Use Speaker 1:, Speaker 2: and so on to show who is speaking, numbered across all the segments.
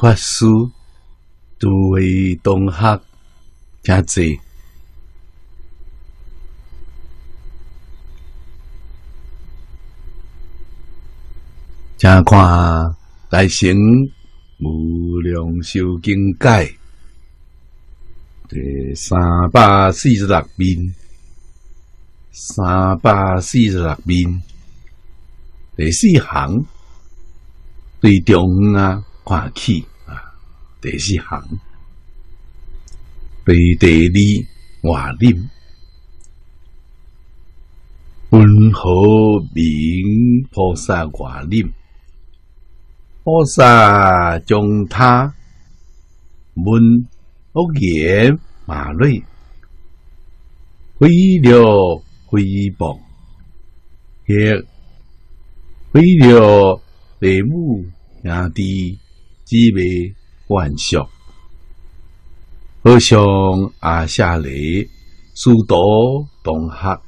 Speaker 1: 法师，诸位同学，真济。请看大乘无量寿经解第三百四十六面，三百四十六面。第四行对中啊看起，第四行对第二外念。温和明菩萨外念。菩萨将他问恶言骂累，毁了毁谤，也毁了父母兄弟姊妹玩笑，好像阿下里诸多同学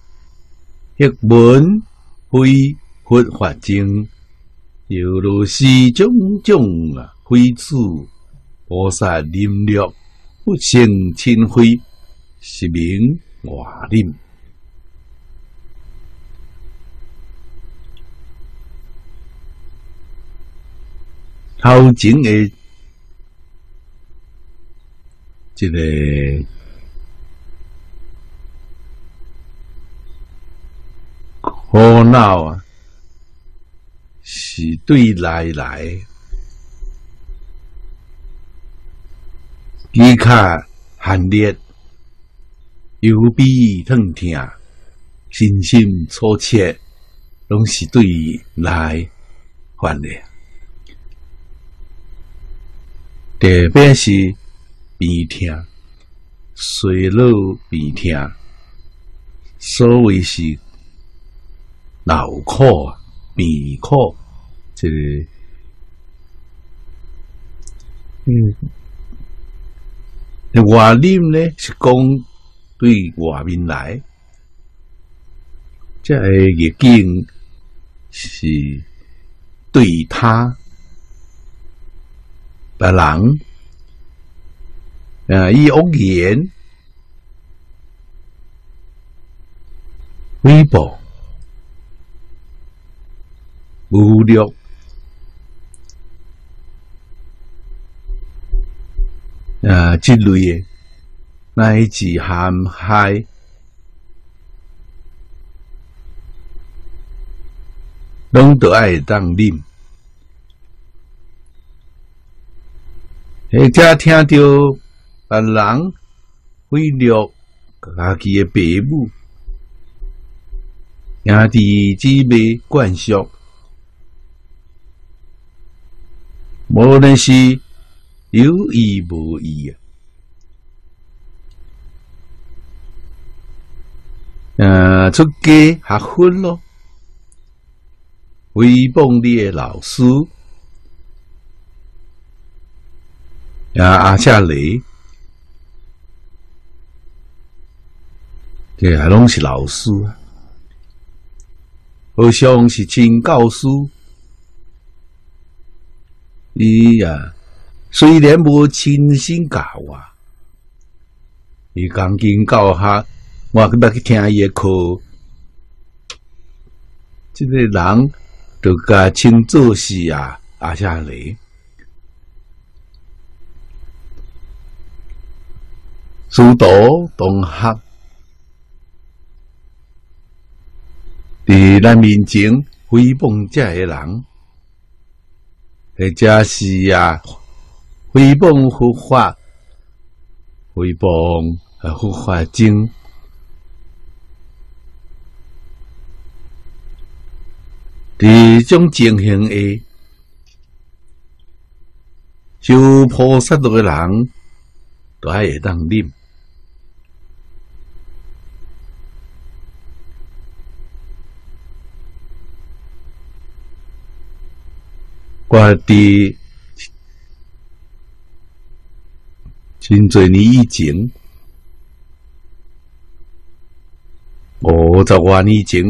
Speaker 1: 一文非佛法经。犹如是种种啊，非子菩萨临略不胜亲非，是名外念。头前的这个苦恼啊！是对来来，耳卡寒烈，右臂疼痛，心心错切，拢是对来烦的。特别是鼻痛、水路鼻痛，所谓是脑壳啊。鼻壳，这个，嗯，外念呢是讲对外面来，这个已经是对他的人，啊，以恶言微博。无聊啊！之类的乃至陷害，拢得爱当啉。或者听到啊人毁了家己的父母、兄弟姊妹关系。无论是有意无意啊，呃，出家学分咯，诽谤你的老师，啊，阿下雷，这还拢是老师啊，好像是真教师。伊呀，虽然无亲身教我，伊钢琴教下，我去要去听伊诶课。即个人都甲称作是啊，阿下雷，诸多同学伫咱面前诽谤遮个人。或者是啊，诽谤佛法，诽谤啊佛法经，这种情形下，修菩萨道诶人都还会当念。我伫真侪年以前，五十多年前，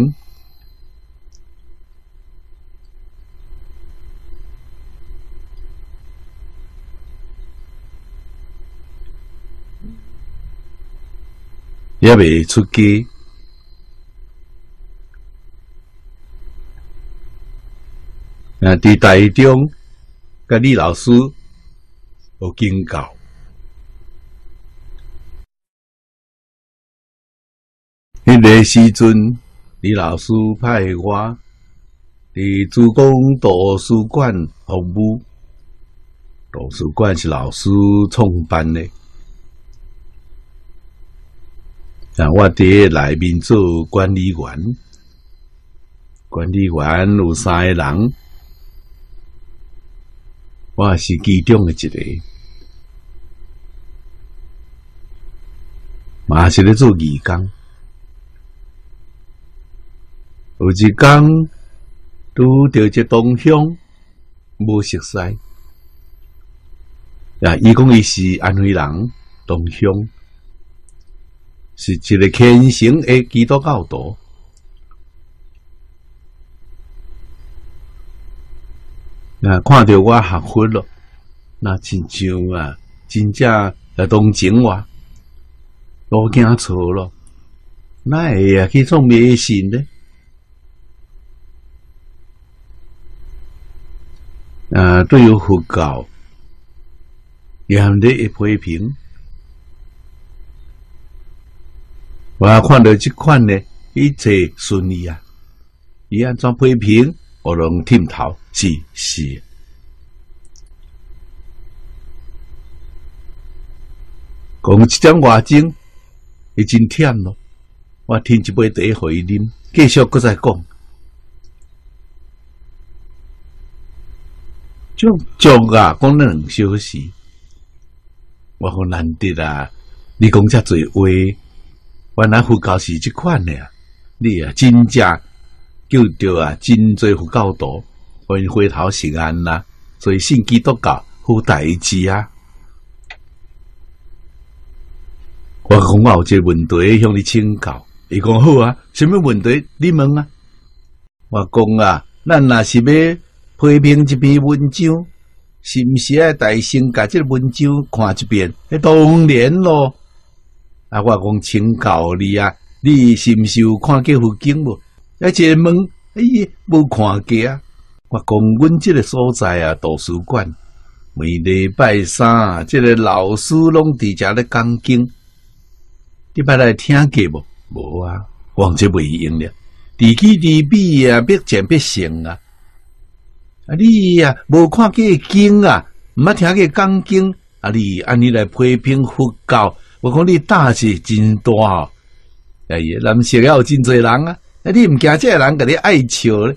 Speaker 1: 也未出家。啊，伫台中，甲李老师有警告。迄个时阵，李老师派我伫主公图书馆服务。图书馆是老师创办的，啊，我伫内面做管理员，管理员有三个人。我是其中的一个，嘛是咧做义工。有一工拄到一同乡无熟悉，啊，伊讲伊是安徽人，同乡是一个虔诚的基督教徒。那看到我学佛了，那真像啊，真正来同情我，都惊错了，那会啊去做迷信呢？啊，对于佛教，严厉一批评，我看到这款呢，一切顺利啊，伊安怎批评？我拢听头是是，讲一点外钟已经忝咯。我听一杯茶互伊啉，继续搁再讲。就足啊，讲两小时，我讲难得啊！你讲遮侪话，原来佛教是即款的啊！你啊，真正。救着啊！真侪佛教徒，欢迎回头是岸啦。所以信基督教好代志啊！我讲我有一个问题向你请教，伊讲好啊，什么问题？你问啊！我讲啊，咱若是要批评一篇文章，是毋是爱大声甲即个文章看一遍？那当然咯！啊，我讲请教你啊，你是毋是有看过佛经无？一个问，哎呀，无看过啊！我讲，阮这个所在啊，图书馆每礼拜三，这个老师拢伫遮咧讲经，你捌来听过无？无啊，我这未用了。地起地比啊，必见必成啊！啊，你啊，无看过经啊，毋捌听过讲经啊？你安尼来批评佛教，我讲你胆是真大哦！哎呀，咱学校真侪人啊！啊！你毋惊这个人甲你爱笑咧？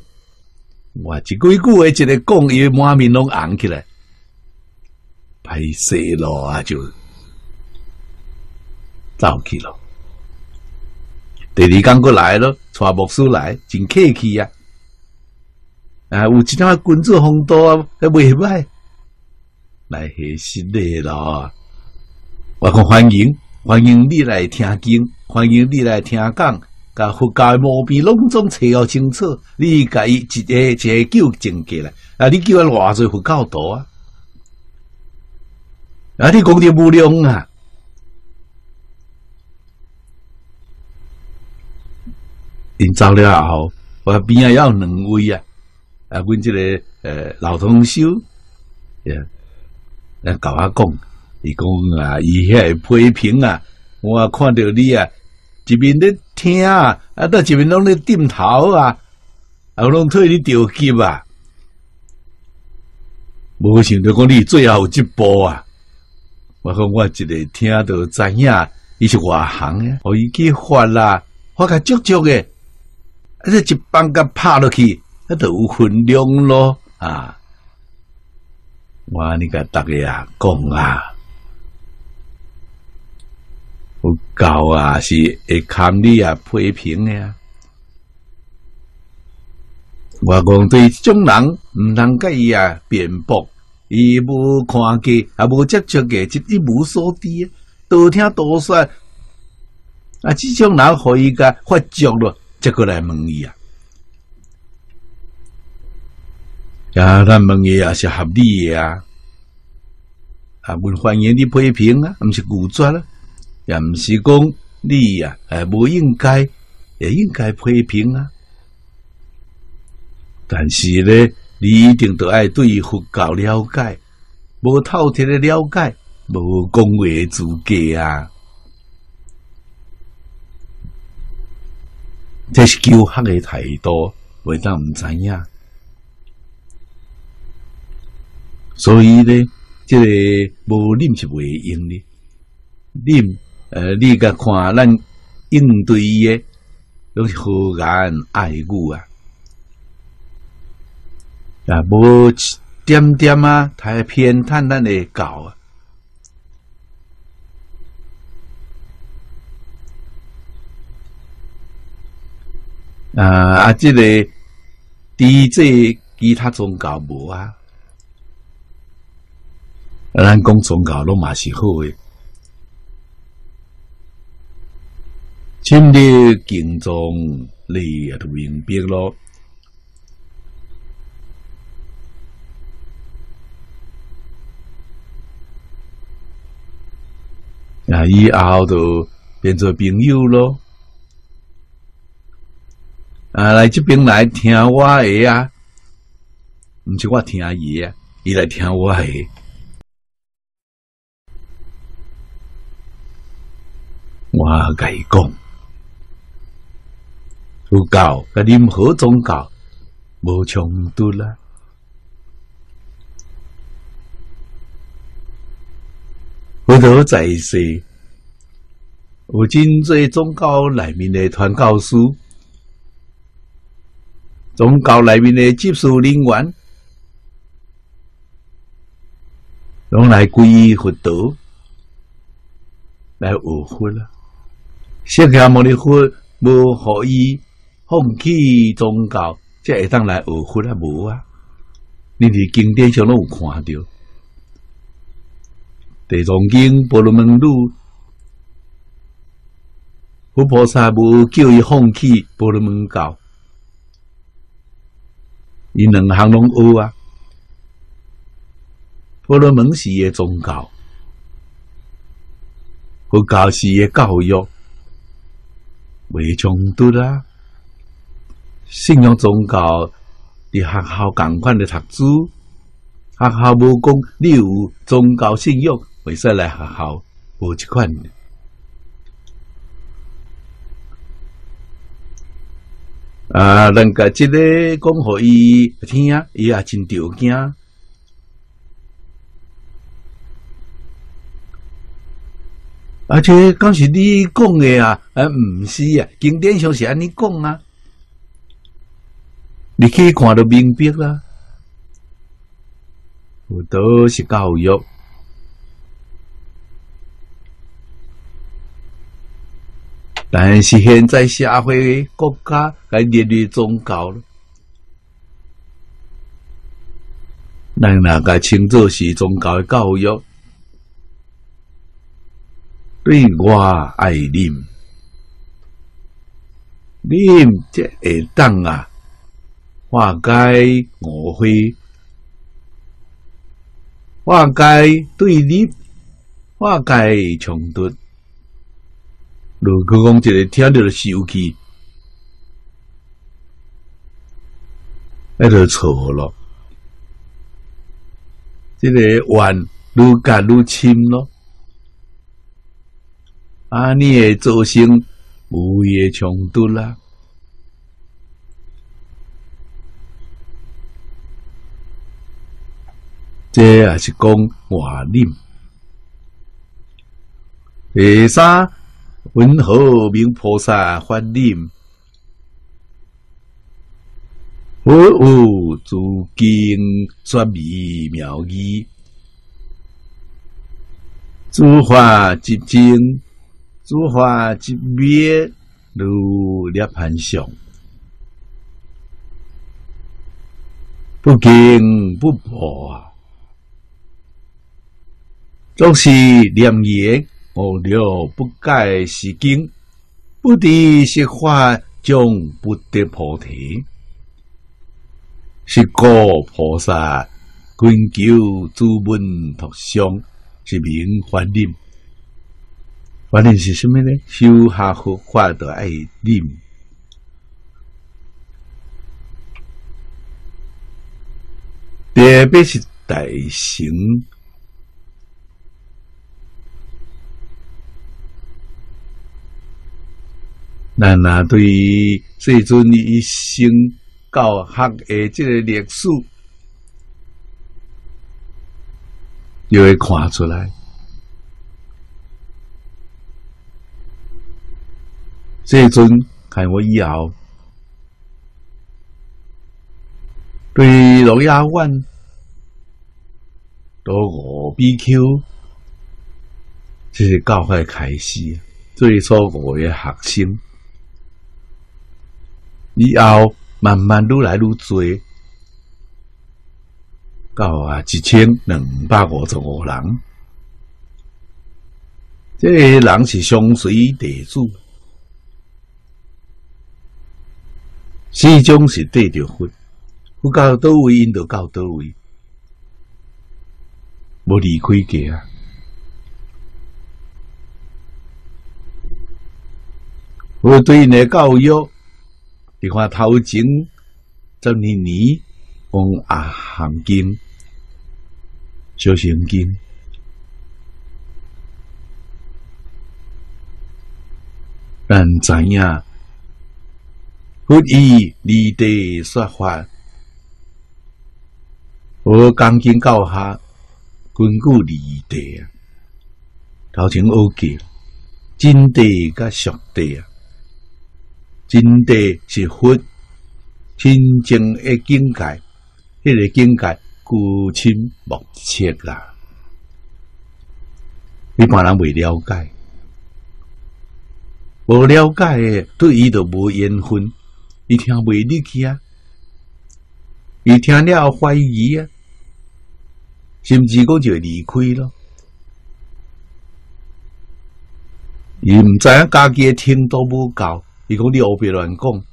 Speaker 1: 我一句句话一个讲，伊满面拢红起来，歹势咯啊！就走去咯。第二天过来咯，带牧师来，真客气啊！啊，有一点君子风度啊，还袂歹。来，谢实礼咯。我讲欢迎，欢迎你来听经，欢迎你来听讲。甲佛教的毛病拢总找好清楚，你甲伊一个一个纠正过来，啊！你叫我偌侪佛教徒啊？啊！你讲的无量啊！因走了后，我边仔要两位啊！啊，阮即个呃老同修，呀，来甲我讲，伊讲啊，伊遐批评啊，我看到你啊。一面咧听啊，啊，到一面拢咧点头啊，啊，拢替你着急啊。无想到讲你最后一步啊，我讲我一个听到知影，伊是外行诶，互伊去发啦，发个足足诶，啊，这一棒甲拍落去，啊，就有分量咯啊。我你甲大家啊讲啊。佛教啊，是会看你啊批评的啊。我讲对这种人唔通甲伊啊辩驳，伊无看过，也无接触过，即一无所知，多听多说。啊，这种人可以甲发觉咯，再过来问伊啊。啊，咱问伊也是合理的啊。啊，问欢迎你批评啊，毋是故作啦。也毋是讲你呀，诶，无应该，也应该批评啊。但是呢，你一定都爱对佛教了解，无透彻的了解，无讲话资格啊。这是教学的态度，为当唔知影。所以呢，这个无念是袂用的。念，呃，你甲看咱应对的，都是和颜爱语啊。啊，无点点啊，太偏袒咱的教啊。啊啊，这个伫这其他宗教无啊。咱讲宗教拢嘛是好诶，请你敬重你也都明白咯。啊，以后就变做朋友咯。啊，来这边来听我诶啊，毋是我听伊啊，伊来听我诶。我甲伊讲，佛教甲任何宗教无冲突啦。佛陀在世，有真济宗教内面的传教士，宗教内面的接受人员，拢来皈依佛陀，来学佛啦。释迦牟尼佛无可以放弃宗教，即会当来学佛啊？无啊！你伫经典上拢有看到，《地藏经》波罗门录，佛菩萨无叫伊放弃波罗门教，伊两项拢学啊。波罗门是个宗教，佛教是个教育。未冲突啦！信仰宗教，伫学校共款的读书，学校无讲你有宗教信仰，为使来学校无一款。啊，人家即个讲互伊听，伊也真着惊。而且刚是你讲的啊，啊，唔是啊，经典上是安尼讲啊，你可以看到明白啦。有都是教育，但是现在社会国家该列入宗教了，咱那个称作是宗教的教育。对我爱啉，啉即会当啊化解误会，化解对立，化解冲突。如果讲一个听到生气，那就错了。这个怨愈加愈深咯。啊！你会造成无谓的冲突啦。这也是讲话念。第三，文和明菩萨发念，佛有诸经说密妙义，诸法即经。诸法即灭，如涅盘相，不惊不破，总是念言无了不改是经，不敌是法，将不得菩提，是故菩萨寻求诸门托相，是名法念。法令是什么呢？修下佛法的爱念。特别是大乘，咱那对于这尊一生教学的这个历史，就会看出来。这尊看我以后。对罗亚湾到五 B Q，这是教会开始，最初五个学生，以后慢慢愈来愈多，到啊一千两百五十五人，这个人是相随地主，始终是对着佛。不到倒位，因就到倒位，无离开家啊！我对因的教育，你看头前十二年往阿含经、小乘经，但知影不以离地说法。我钢筋教下，根据理地啊，头前学记真地甲俗地啊，真地是佛真正的境界，迄个境界孤清莫测啦。一般人未了解，无了解诶对伊就无缘分，伊听未入去啊，伊听了怀疑啊。甚至讲就离开咯，伊毋知影家己诶听都无够，伊讲你何必乱讲？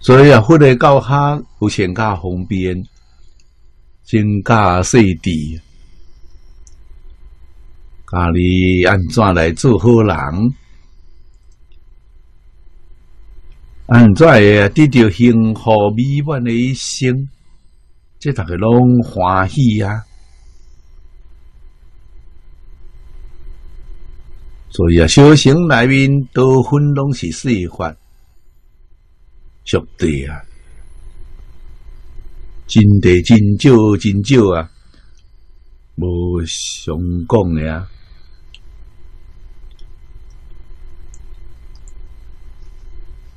Speaker 1: 所以啊，佛的教下有先加方便，先加细致，教你安怎来做好人。安怎会得到幸福美满的一生？这大家拢欢喜啊！所以啊，修行内面多分拢是四法，绝对啊，真地真少真少啊，无相讲的啊。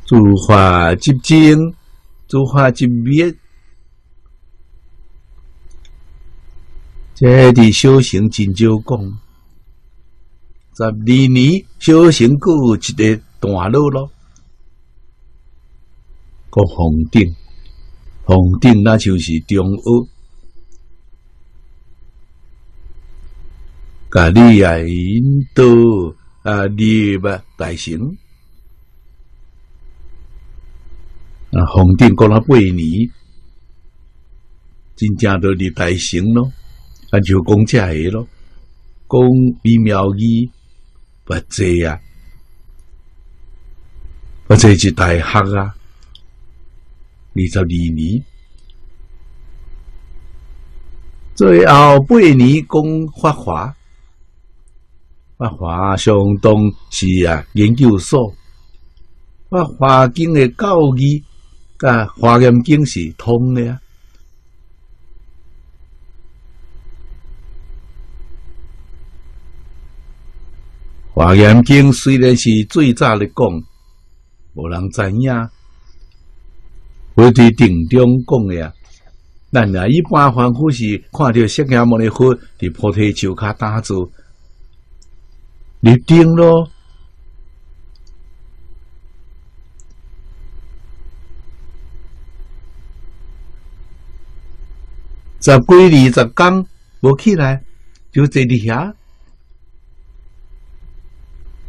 Speaker 1: 诸法即精，诸法即灭。这伫修行真少讲，十二年修行过一个段落咯。个红顶，红顶那就是中学，甲你啊引导啊入啊大成。啊，红顶过了八年，真正都入大成咯，啊就讲这个咯，讲微妙语不济啊，不济是大学啊，二十二年，最后八年讲法华，法华相当是啊研究所，法华经的教义。啊，华严经是通的啊。华严经虽然是最早的讲，无人知影。我伫定中讲的啊，咱啊一般凡夫是看到释迦牟尼佛伫菩提树下打坐，立定咯。十几二十天无起来，就坐伫遐。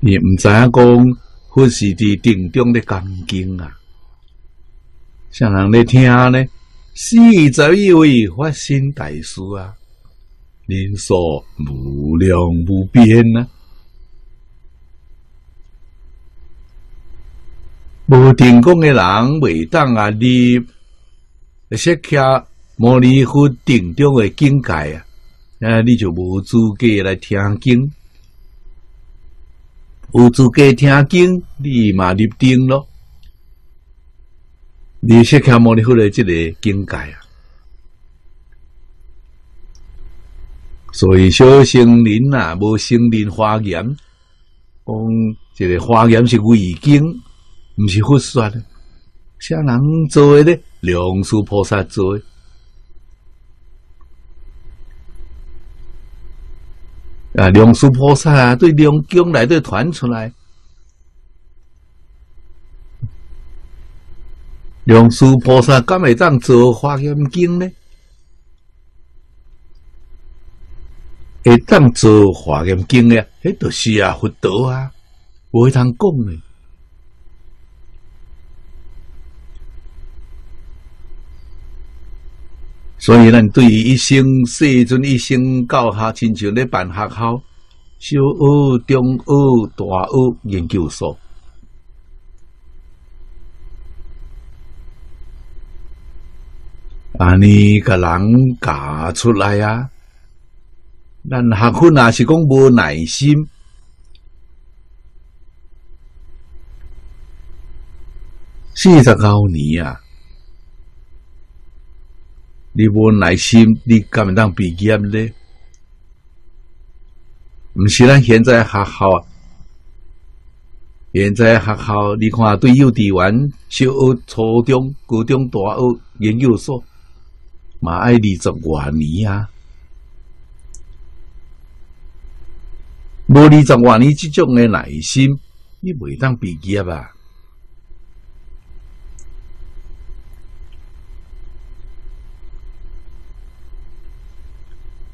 Speaker 1: 你毋知影讲，佛是伫定中的钢筋啊，啥人咧听呢？四十一位发心大师啊，人数无量无边啊！无定功的人未当啊！你设下摩尼佛定中的境界啊，啊，你就无资格来听经。有资格听经，你嘛入定咯。你释迦牟尼佛的这个境界啊，所以小圣人啊，无圣人发言，讲这个发言是伪经，毋是佛说的，啥人做的呢？良师菩萨做的啊，梁师菩萨啊，对梁江来对传出来。梁师菩萨敢会当做华严经呢？会当做华严经呢？迄就是啊，佛陀啊，无会通讲呢。所以，咱对于一生世尊一生教下，亲像咧办学校，小学、中学、大学、研究所。啊！你个人教出来啊？咱学分也是讲无耐心，四十九年啊！你无耐心，你敢会当毕业呢？毋是咱现在学校啊！现在学校，你看对幼稚园、小学、初中、高中、大学、研究所。嘛爱二十外年啊！无二十外年这种的耐心，你袂当毕业啊！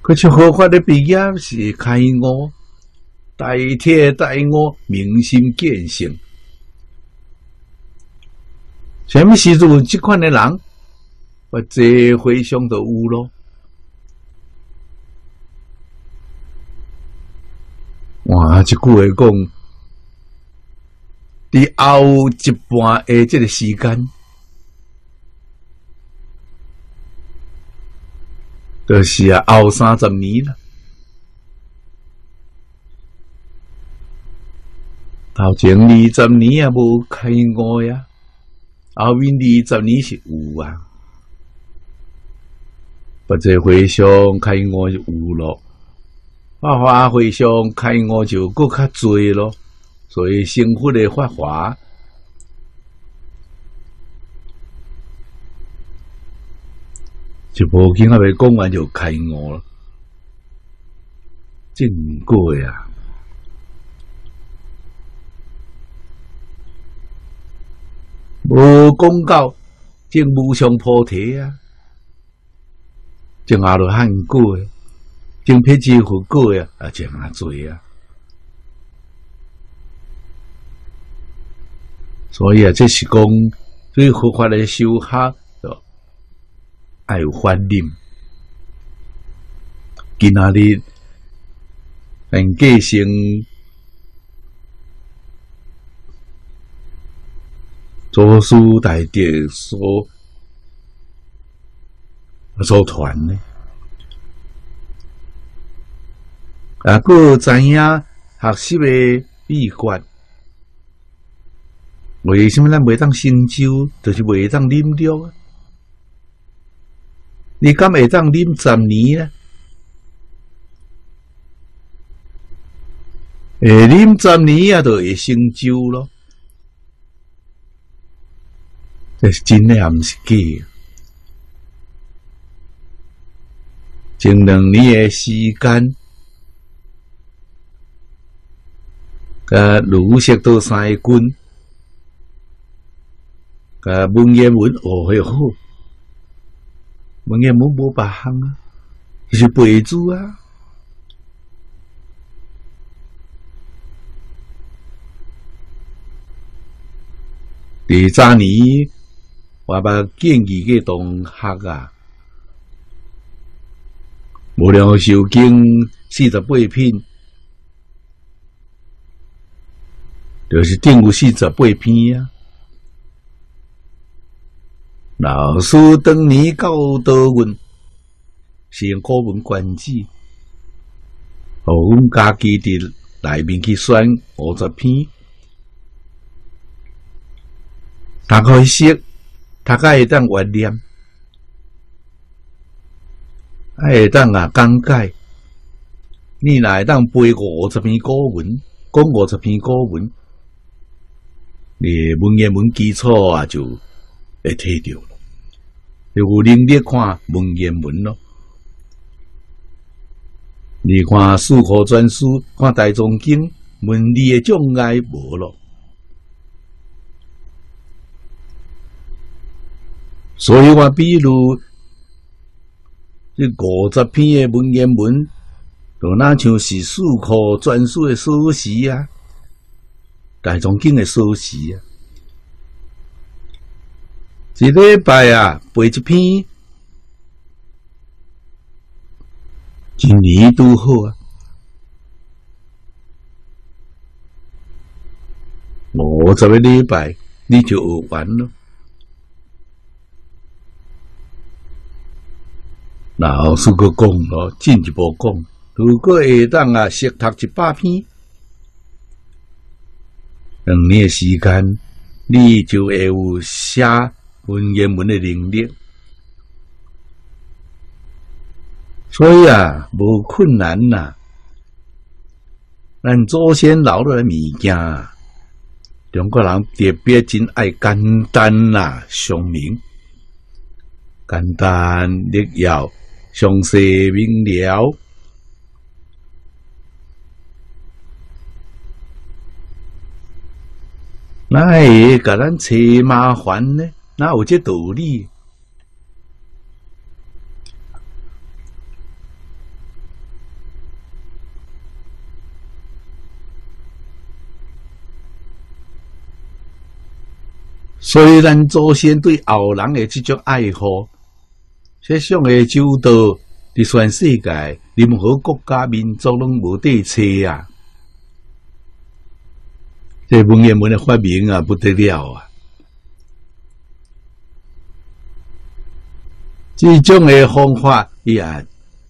Speaker 1: 佢像合法的毕业是开悟，代替代悟，明心见性。什么时阵这款的人？我这回想都有咯，哇！这句话讲，伫后一半的这个时间，就是啊后三十年啦。头前二十年也无开悟呀，后面二十年是有啊。不再回想开我就有咯，发华回想开我就更较多咯，所以幸福的发华就无见阿未讲完就开我了，正过呀，无公告正无上菩提啊。种阿罗汉果诶，种辟支佛果诶，啊，种阿多啊。所以啊，这是讲对佛法的修学，爱有观念。今仔日能继承祖师大德所。组团呢？啊，个知影学习的秘诀？为什么咱袂当成就？就是袂当啉着啊？你敢会当啉十年呢？诶，啉十年啊，就会成就咯。这是真的，也毋是假。前两年的时间，个儒释道三军，个文言文学会好，文言文无别项啊，是背字啊。第三年我把建议给同学啊，无量寿经四十八篇，就是定有四十八篇啊。老师当年教导阮，是用古文观止，互阮家己伫内面去选五十篇，大概识，大概会当原念，还会当啊讲解。你若会当背五十篇古文，讲五十篇古文，你文言文基础啊就会摕着。有能力看文言文咯，你看《四库全书》、看《大众经》，文理的障碍无咯。所以我比如这五十篇的文言文，就那像是《四库全书》的书时啊，《大众经》的书时啊。一礼拜啊，背一篇，一年都好啊。五十个礼拜，你就学完了。老师个讲咯，进一步讲，如果会当啊，识读一百篇，两年时间，你就会有写。文言文的能力，所以啊，无困难呐。咱祖先留落来物件，中国人特别真爱简单呐，详明、简单扼要、详细明了。那会给咱找麻烦呢？哪有这道理？所以咱祖先对后人的这种爱好，这上的周到，伫全世界任何国家民族拢无对策啊！这文言文的发明啊，不得了啊！这种的方法也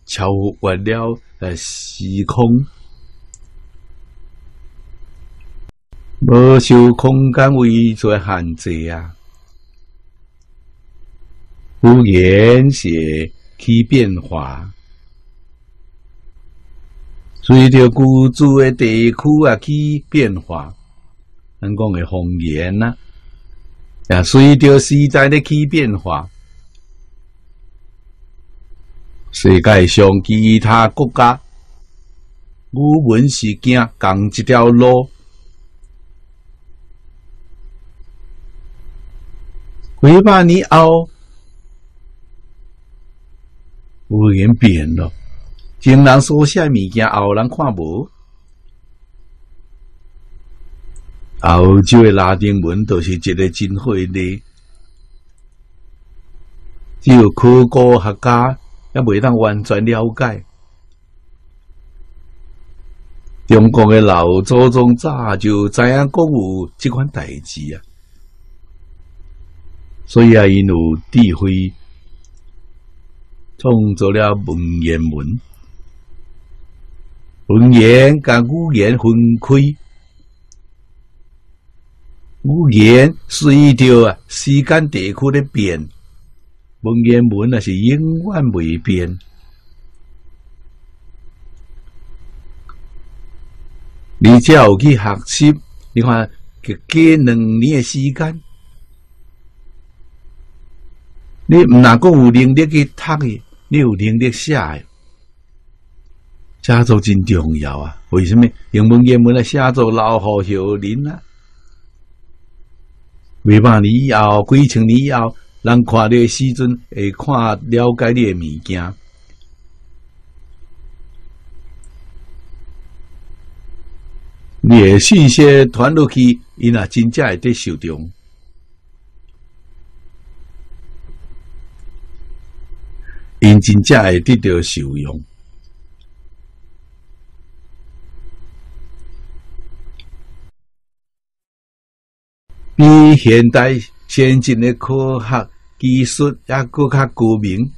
Speaker 1: 超越了呃时空，无受空间为做限制啊。语言是起变化，随着居住的地区啊起变化，咱讲的方言呐，也随着时代的起变化。世界上其他国家语文是行共一条路，几百年后语言变了，前人所写物件后人看无，欧洲的拉丁文都是一个真好的，只有考古学家。也未当完全了解，中国的老祖宗早就知影讲有这款代志啊，所以啊，因有智慧创造了文言文，文言甲语言分开，语言随着啊时间地区的变。文言文那是永远未变，你只要去学习，你看，给给两年的时间，你唔哪个有能力去读的，你有能力写的，写作真重要啊！为什么用文言文来写作老好小人啊？几百年以后，几千年以后。人看你时阵会看了解你的物件，你的信息传落去，伊若真正会得受用。因真正会得到受用。比现代先进的科学技术也更较高明。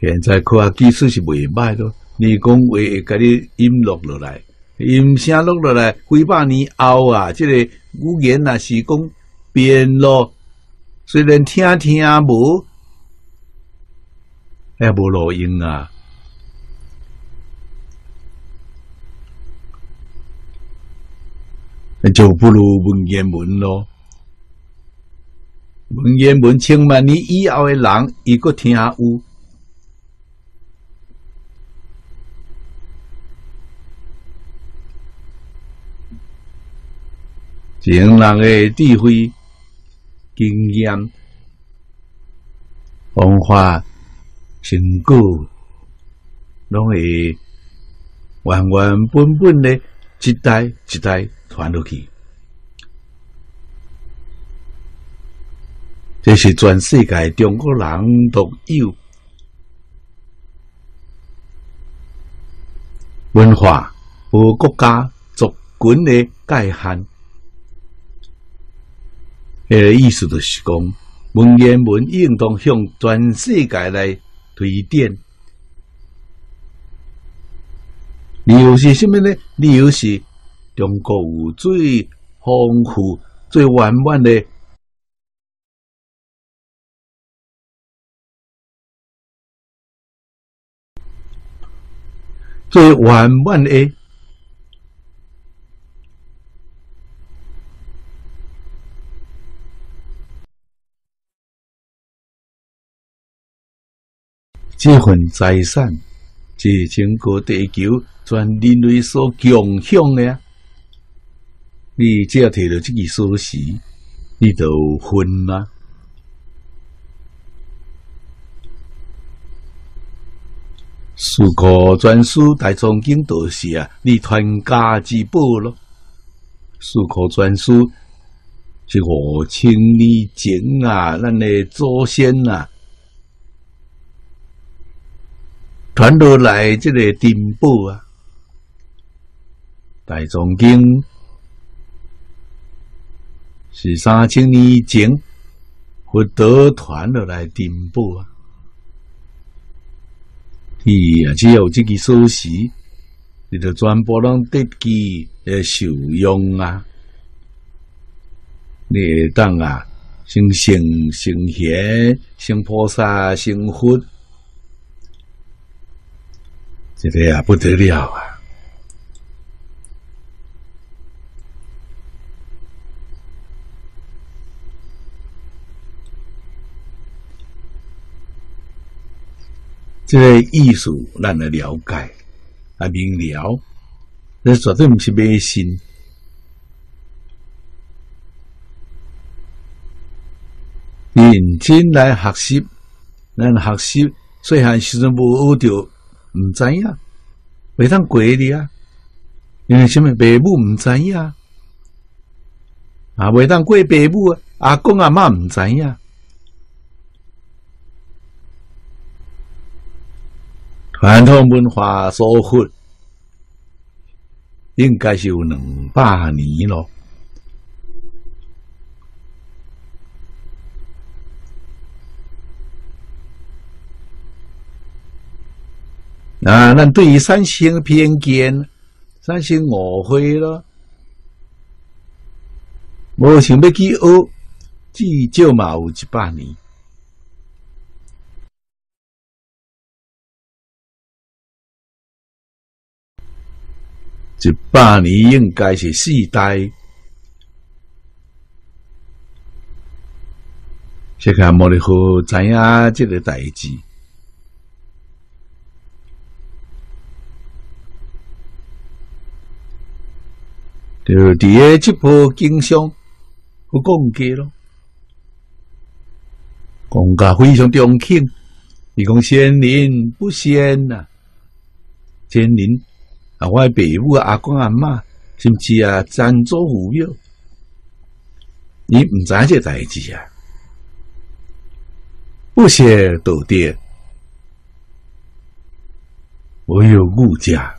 Speaker 1: 现在科学技术是未歹咯，你讲话会甲你音录落来，音声录落来，几百年后啊，这个语言啊是讲变咯，虽然听听无，也无录音啊。就不如文言文咯。文言文千万年以后的人，伊个听有。前人的智慧、经验、文化、成果，拢会原原本本的一代一代。传落去，这是全世界中国人独有文化和国家族群的界限。迄个意思就是讲，文言文应当向全世界来推荐。理由是什么呢？理由是。中国有最丰富、最完满的、最完满的这份财产，是整个地球全人类所共享的。你只要提到这个锁匙，你就分啦。四库全书大藏经就是啊，你传家之宝咯。四库全书是五千年前啊，咱的祖先啊传落来这个珍宝啊，大藏经。是三千年前佛陀传落来珍宝啊！伊啊，只有这个锁匙，你就全部拢得机来受用啊！你当啊，成圣、成贤、成菩萨、成佛，这个啊不得了啊！这个艺术，咱来了解啊明了，那绝对不是迷信。认真来学习，咱学习细汉时阵无学着，唔知影，未当过的啊。因为什么？父母唔知影，啊，未当过父母啊，阿公阿妈唔知影。传统文化所获，应该是有两百年咯。啊，咱对于三星偏见、三星误会咯，无想要去学，至少嘛有一百年。一百年应该是四代，这个莫里好知影这个代志。就伫个这部经商，有讲价咯，讲价非常中肯。伊讲先人不先呐，先人。啊！我爸母、阿公、阿妈，甚至啊，赞助父母，你唔知这代志啊？不写道德，我有物价，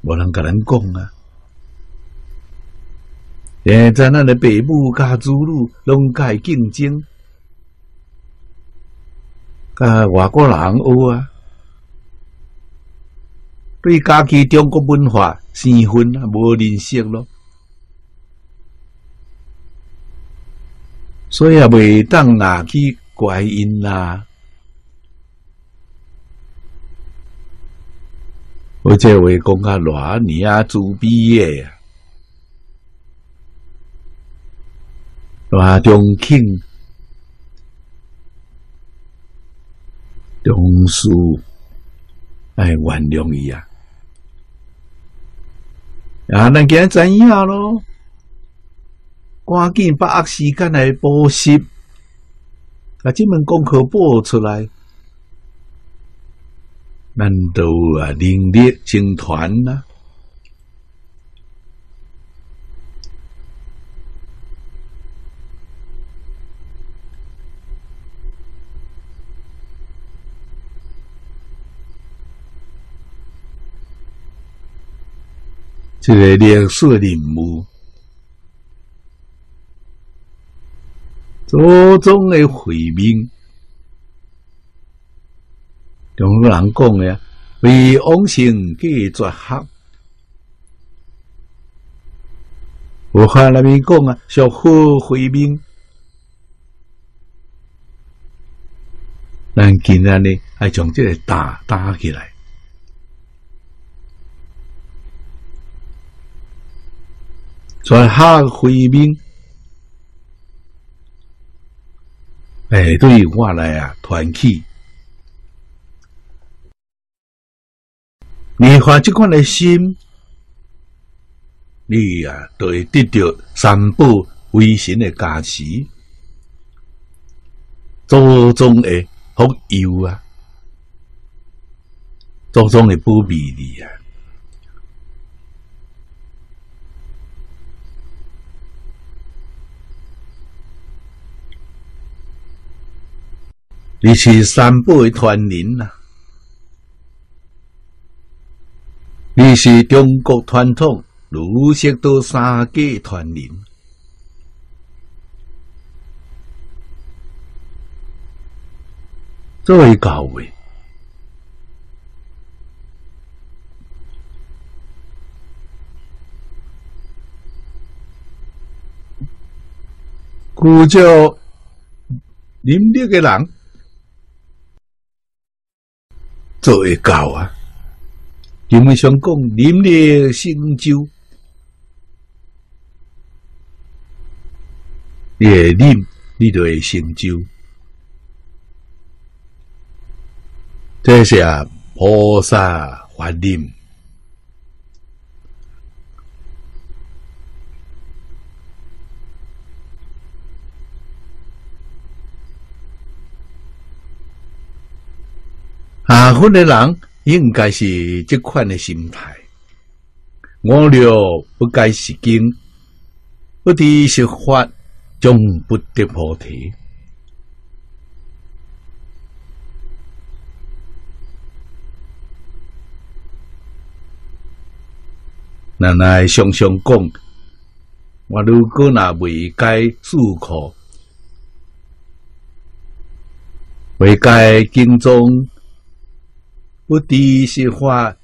Speaker 1: 无人甲咱讲啊。现在咱的爸母甲子女拢介竞争，甲外国人学啊，对家己中国文化身份啊无认识咯，所以也未当拿去怪因啦。我这话讲较偌尼啊自卑诶。话中庆、中书，哎，原谅伊啊！啊，咱今日知影咯，赶紧把握时间来补习，把这门功课补出来，咱都啊另列成团呐。这个历史任务，祖宗的回民，中国人讲的，为王姓给绝学。我看那边讲啊，小好回民，咱今日呢，还将这个打打起来。在下回民，哎，对我来啊，团起，你发这款的心，你啊，就会得到三宝威神的加持，祖宗的福佑啊，祖宗的保庇你啊。你是三宝的传人呐，你是中国传统儒释道三家传人，作为教会，古叫林立的人。做会到啊，你们想讲，林立成就，你林，你就会成就。这是啊，菩萨法林。大部分的人应该是这款的心态，我了不该是经，不知是法，终不得菩提。奶奶常常讲，我如果那未该思考，未该经中。不知是法，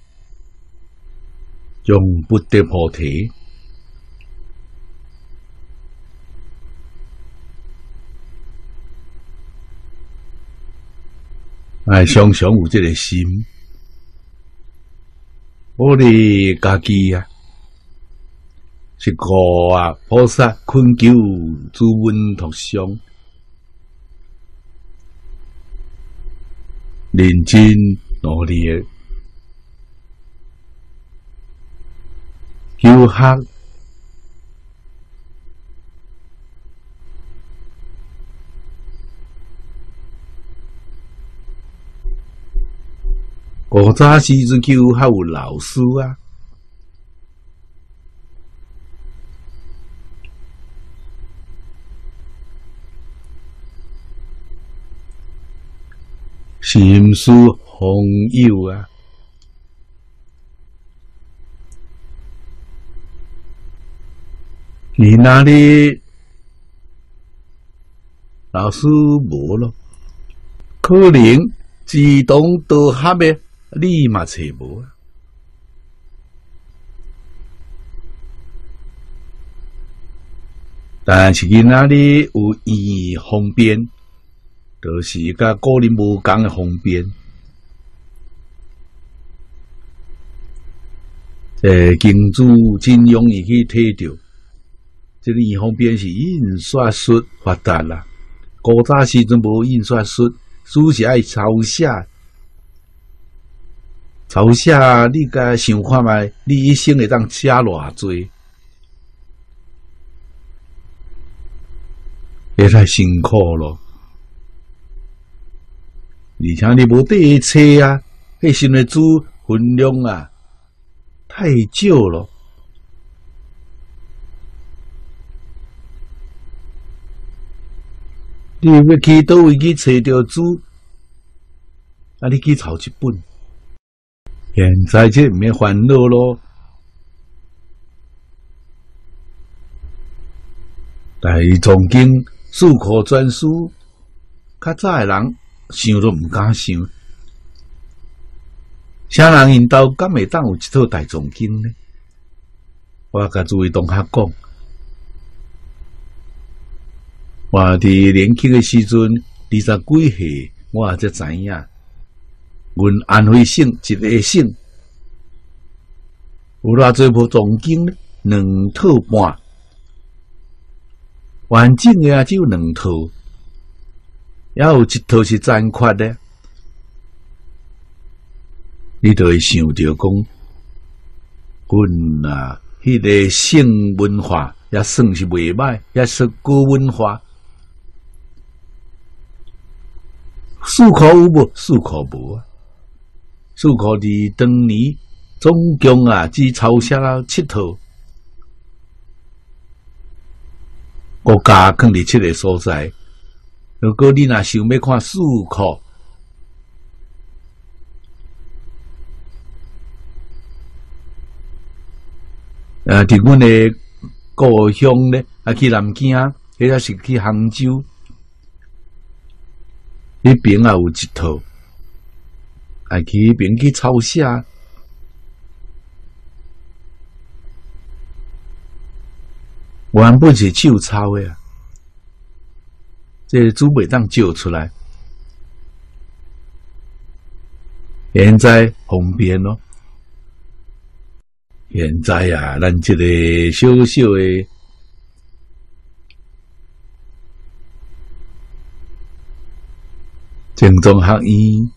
Speaker 1: 终不得菩提。哎，常常有这个心，我哋家己啊，是个啊菩萨困求诸文图相，认真。努力求学，古早时阵求学有老师啊，心思朋友啊！你那里老师无咯？可能自动导航的，你嘛找无啊？但是伊那里有易方便，就是甲个人无共的方便。诶，经主真容易去睇到，这个方便是印刷术发达啦。古早时阵无印刷术，书是爱抄写，抄写你甲想看觅，你一生会当写偌济？也太辛苦咯！而且你无第册啊，迄时的书分量啊太少咯。你要去倒位去找着书，啊，你去抄一本。现在这免烦恼咯。大藏经。四科专书，较早的人想都毋敢想。啥人因兜敢会当有一套大藏经呢？我甲诸位同学讲，我伫年轻诶时阵，二十几岁，我也才知影，阮安徽省一个省有偌济部藏经呢？两套半。完整的啊，只有两套，也有一套是残缺的。你就会想着讲，阮啊，迄个性文化也算是未歹，也是古文化。数考有无？数考无啊？数考伫当年总共啊，只抄写了七套。国家放伫七个所在，如果你若想要看数课，呃，伫阮诶故乡咧，啊去南京，或者是去杭州，迄边也有一套，啊去迄边去抄写。原本是手抄诶啊，这主袂当照出来。现在方便咯，现在啊，咱这个小小的正宗学院，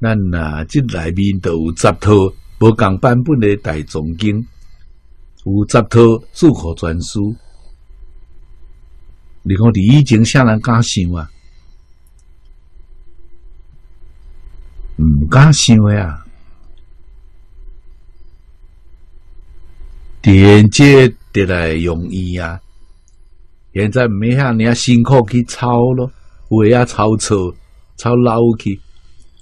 Speaker 1: 咱啊，这内面都有十套无共版本的大藏经。有十套数学专书，你看你以前啥人敢想啊？毋敢想呀！电接得来容易啊！现在没遐尔辛苦去抄咯，为啊抄错、抄漏去，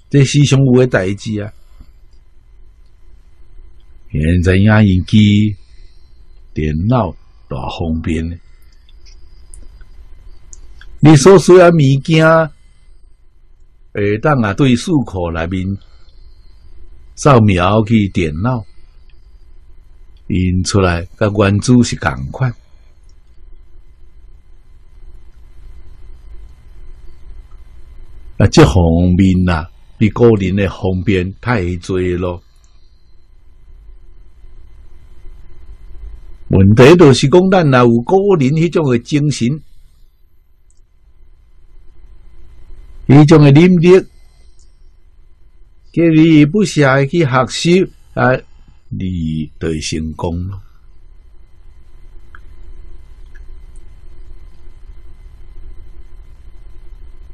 Speaker 1: 这是上有诶代志啊！现在影印机。电脑多方便呢？你所需要物件，会当啊对数库内面扫描去电脑引出来，甲原子是共款。啊，这方面啊，比个人的方便太多咯。问题就是讲，咱若有个人迄种诶精神，迄种诶能力，叫你不暇去学习啊，你就会成功咯。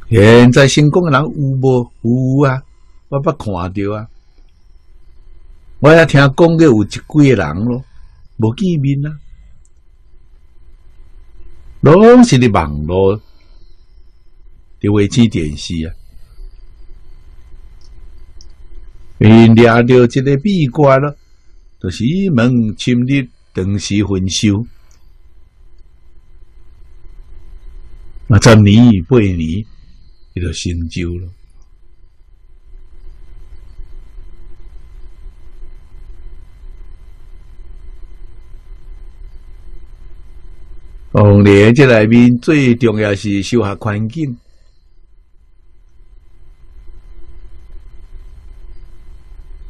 Speaker 1: 现在成功诶人有无？有啊，我捌看着啊，我也听讲过有一几个人咯。无见面啊，拢是伫网络伫维基电视啊，伊掠着一个秘诀咯，就是门深入，当时分手。啊，十年八年，伊就成就了。红莲这内面最重要是修学环境，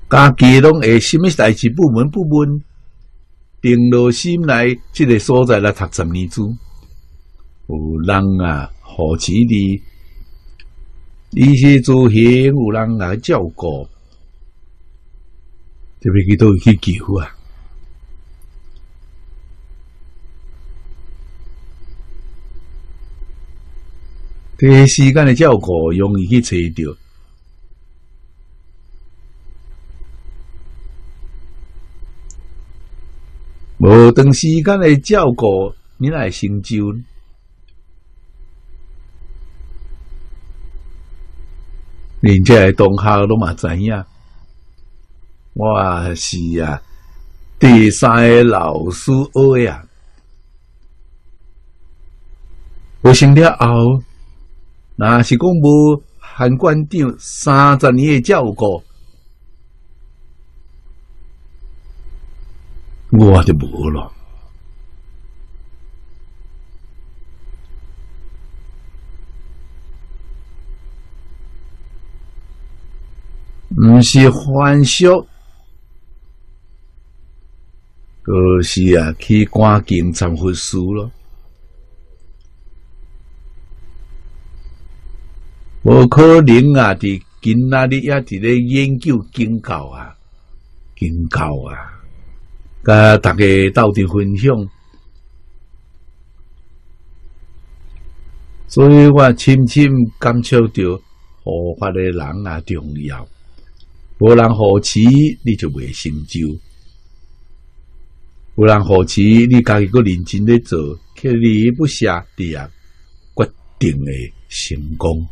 Speaker 1: 家己拢会什么代志不闻不问，定落心来即个所在来读十年书。有人啊，好起你，一些做行有人来照顾，特别去都去救啊。这时间的照顾容易去找到，无长时间的照顾，你来成就。人家同学都嘛知影，我是啊，第三个老师学呀。学成了后，那是讲无韩馆长三十年的照顾，我就无了。毋是欢笑，而是啊去赶紧参佛书咯。无可能啊！伫今仔日也伫咧研究经教啊，经教啊，甲大家斗阵分享。所以我深深感受到佛法的人啊重要。无人扶持，你就未成就；无人扶持，你家己个认真咧做，刻意不下，你啊决定诶成功。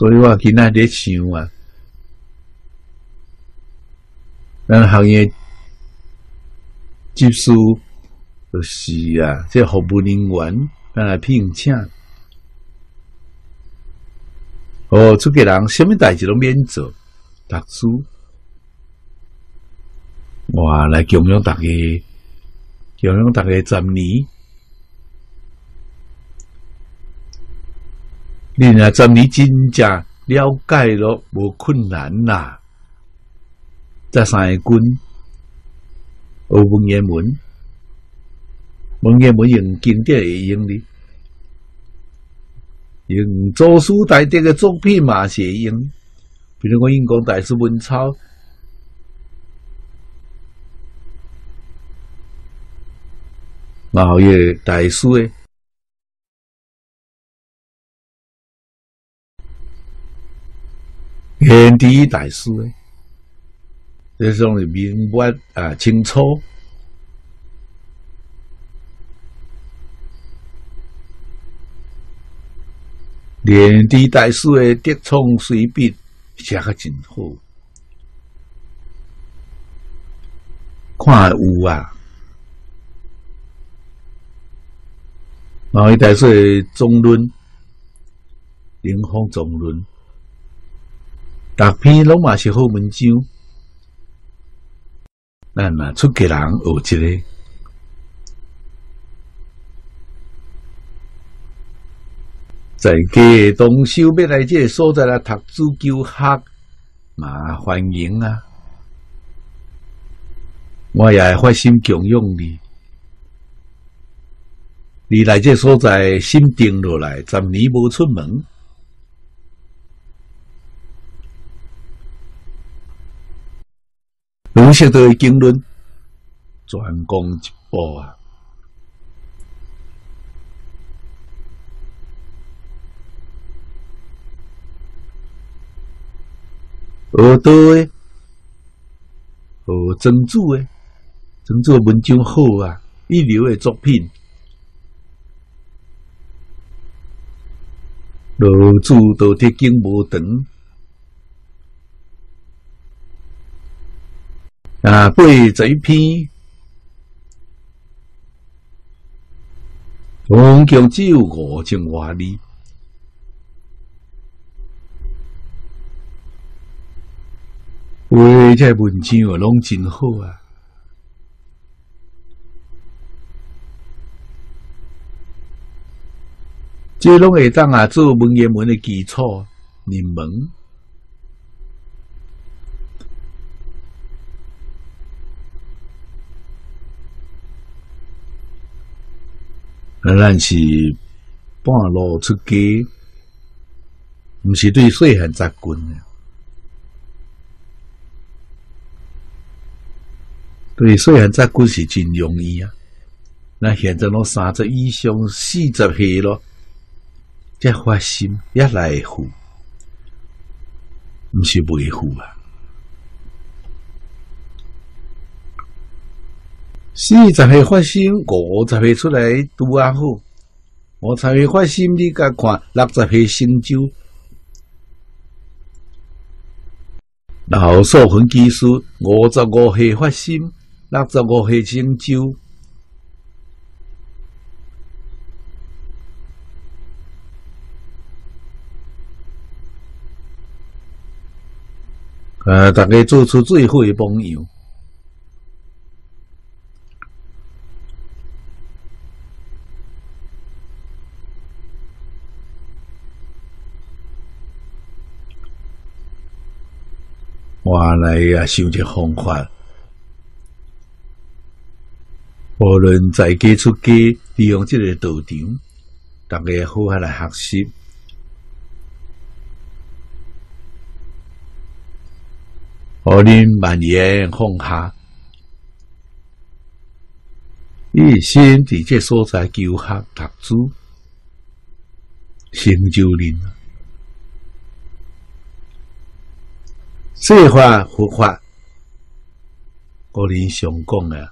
Speaker 1: 所以我今仔日想啊，咱行业技术。就是啊，这服务人员来聘请，哦，出家人什么代志都免做，读书，哇，来供养大家，供养大家十年，你若十年真正了解了，无困难啦，这三个军，学文言文。文言文用经典会用哩，用祖书大德的作品嘛是会用，比如我用讲大师文钞，毛爷大师诶，天地大师诶，这种明末啊清初。连地大师的德聪随笔写个真好，看有啊。然后大师中论，林峰中论，大篇拢嘛是好文章，咱嘛出家人学一个。在家东修要来即个所在来读书求学，嘛欢迎啊！我也发心供养你。你来这所在心定落来，十年无出门，龙晓的经论专攻一部啊。何多诶，学曾祖诶，曾祖文章好啊，一流诶作品。老祖道德经无长，啊，八十一篇，总共只有五千外字。喂，这文章哦，拢真好啊！这拢会当啊做文言文的基础入门。啊，咱是半路出家，毋是对细汉杂军的。对，虽然在古是真容易啊，那现在拢三十以上、四十岁咯，才发心也来付，毋是维护啊。四十岁发心，五十岁出来拄啊好，五十岁发心，你甲看六十岁成就，老少分技术，五十五岁发心。六十五岁成就，呃，大家做出最好的榜样。我来呀，想一方法。无论在家出家，利用这个道场，大家好好来学习。我恁万言放下，一心伫这所在求学读书，成就恁。说法佛法，我恁上讲啊。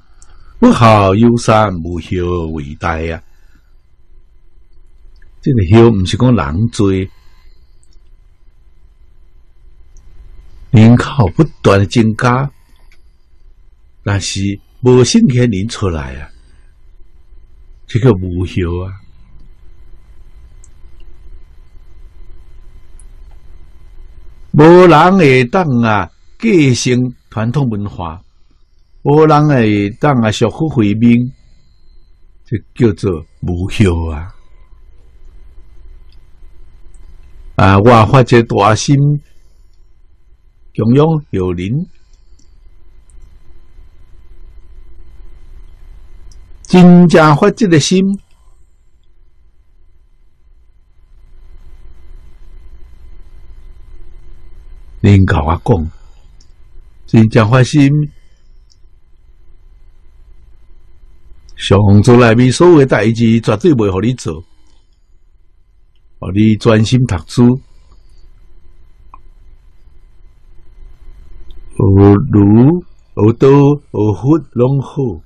Speaker 1: 不好有山无孝为大呀！这个孝不是讲人做，人口不断的增加，但是无新鲜人出来啊，这个无孝啊！无人会当啊继承传统文化。无人会当啊，学佛回命，就叫做无孝啊！啊，我发这大心，供养有灵，真正发这个心，您甲我讲，真正发心。上做内面所有代志，绝对袂互你做，互你专心读书。学儒、学道、学佛，拢好。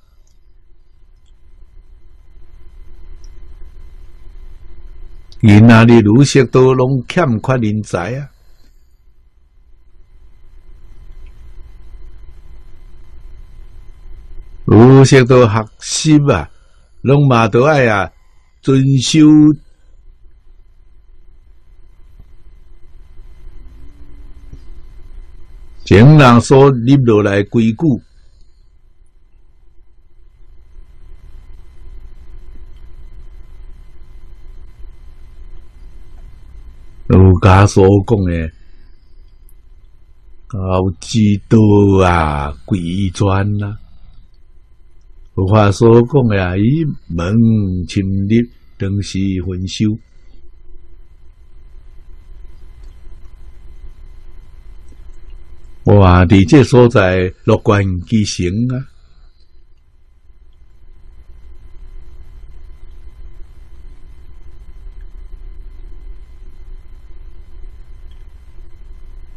Speaker 1: 而那里儒释道，拢欠缺人才啊！有些都学习啊，拢嘛都爱啊，遵守前人所立落来规矩。儒家所讲的高之道啊，贵专啊。佛法所讲的，以门亲力，当时分修。我伫这所在乐观其成啊！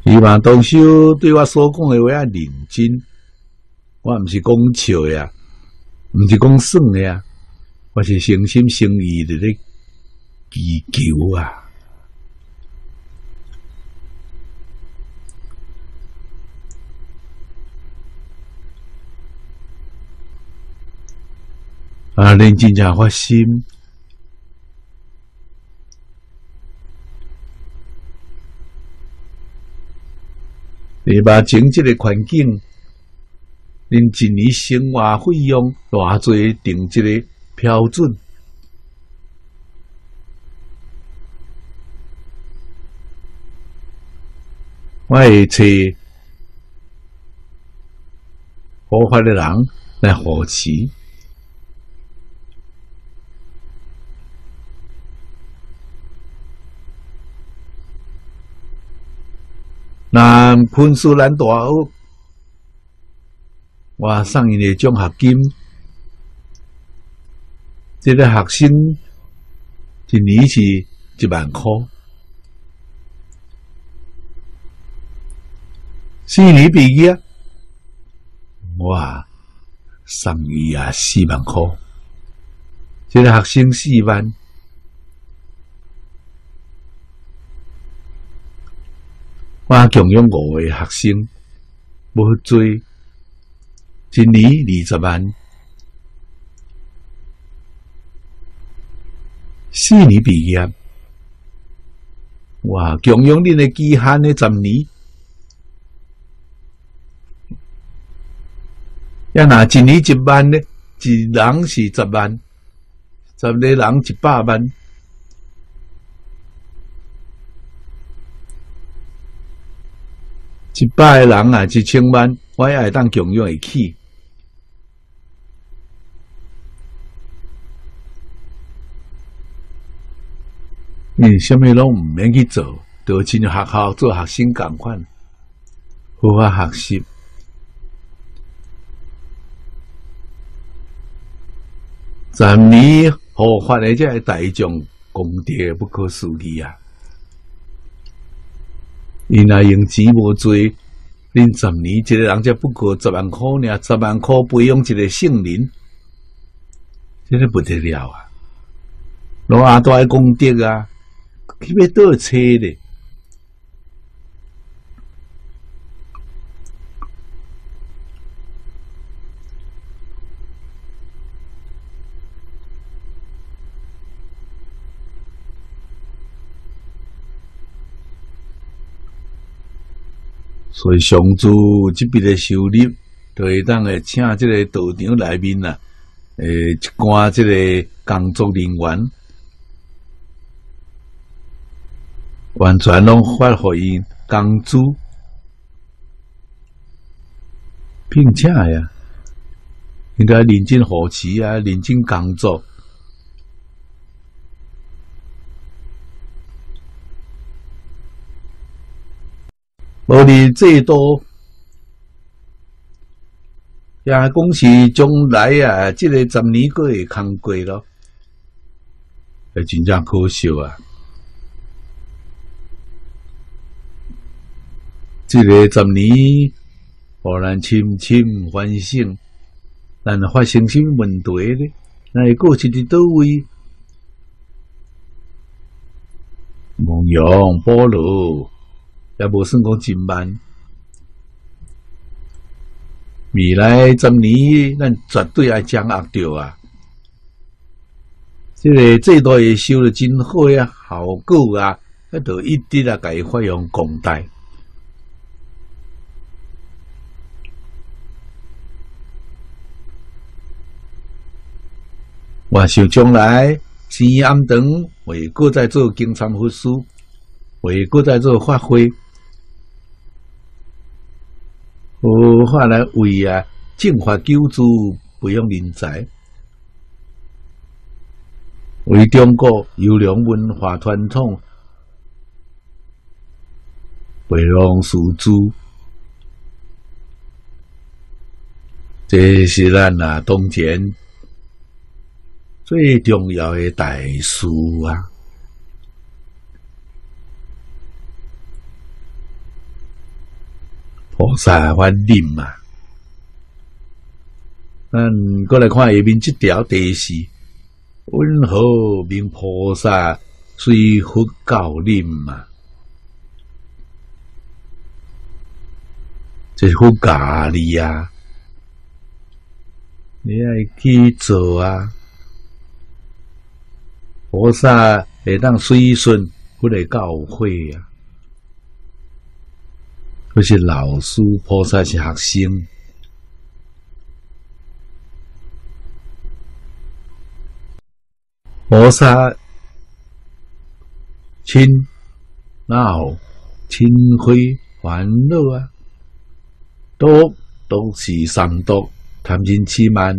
Speaker 1: 希望同修对我所讲的话认真，我毋是讲笑呀。毋是讲算诶啊，我是诚心诚意伫咧祈求啊。啊，恁真正发心，你把整这个环境恁一年生活费用偌济定一个标准，我会找合法的人来扶持。那昆士兰大学，我送伊个奖学金，这个学生一年是一万块，四年毕业，我送伊啊四万块，这个学生四万。我供养五个学生，无做一年二十万，四年毕业。哇，强养恁的期限呢？十年，要拿一年一万呢？一人是十万，十个人一百万。一百个人啊，一千万，我也会当强养会起。你什么拢毋免去做，就进入学校做学生共款，好好学习。十年合法的这大众功德不可思议啊！伊若用钱无多，恁十年一个人才不过十万块呢，十万块培养一个圣人，真是不得了啊！罗阿多爱功德啊，去要倒车的。所以上主这边的收入，就会当诶请这个道场内面呐，诶一寡这个工作人员，完全拢发互因工资，并且呀，应该认真学习啊，认真工作。无你最多，也讲是将来啊，这个十年过会空过咯，诶，真正可惜啊！这个十年，忽然深深反省，咱发生什么问题呢？那过去伫倒位？蒙阳保罗。也无算讲真慢，未来十年，咱绝对爱掌握着啊！这个制度也修得真好呀，效果啊，那就一直啊，伊发扬光大。我想将来生暗长，为国在做经常护士，为国在做发挥。无法来为啊，政法救助培养人才，为中国优良文化传统培养师资，这是咱啊当前最重要的大事啊！菩萨法念嘛，咱过来看下面这条第四，温和明菩萨随佛教念嘛，这是佛教你呀，你爱去做啊，菩萨会当随顺不个教诲啊，不是老师，菩萨是学生。菩萨亲闹亲会烦恼啊，都都是三毒，贪嗔痴慢。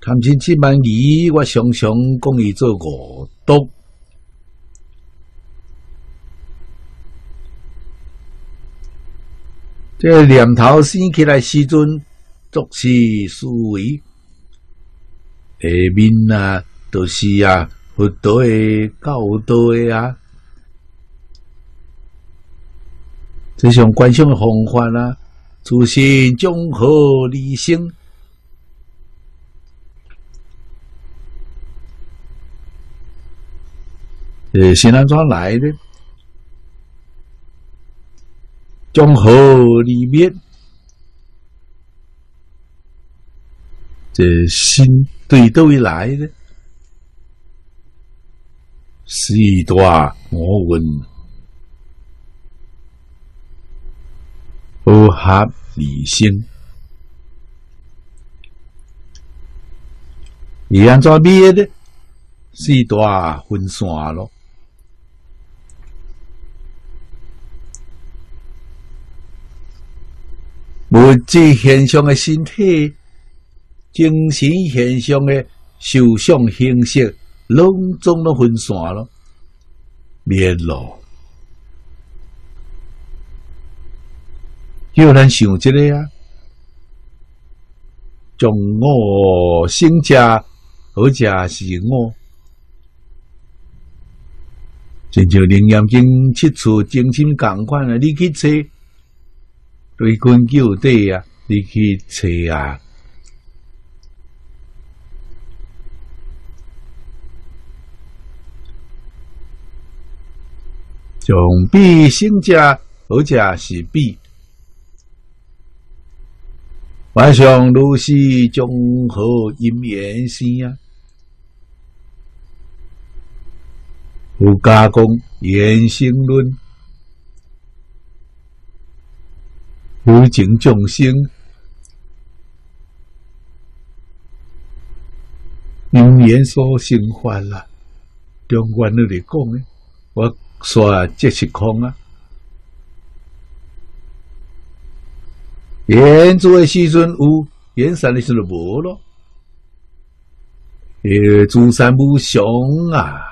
Speaker 1: 贪嗔痴慢疑，我常常讲伊做恶毒。这念头生起来时阵，作是思维，下面啊。都是啊，佛道的教导的啊，这种观想的方法啊，出现综合理性，呃，是安怎来的？综合里面，这心对都会来的。四大我闻不合理性，你按照别的四大分散咯。物质现象的身体，精神现象的受想形式。拢总都分散了，灭了。有人想这个啊，从我生家，而且是我，真就灵验经七处精心讲款啊！你去找，对根究底啊，你去找啊。用比性家，而且是比晚上如是综合因缘生啊，有加工言性论，有情众生因缘所生还啦，中观那里讲呢，我。说即是空啊！演做的时阵有，演散的时阵无咯。呃，诸山不雄啊，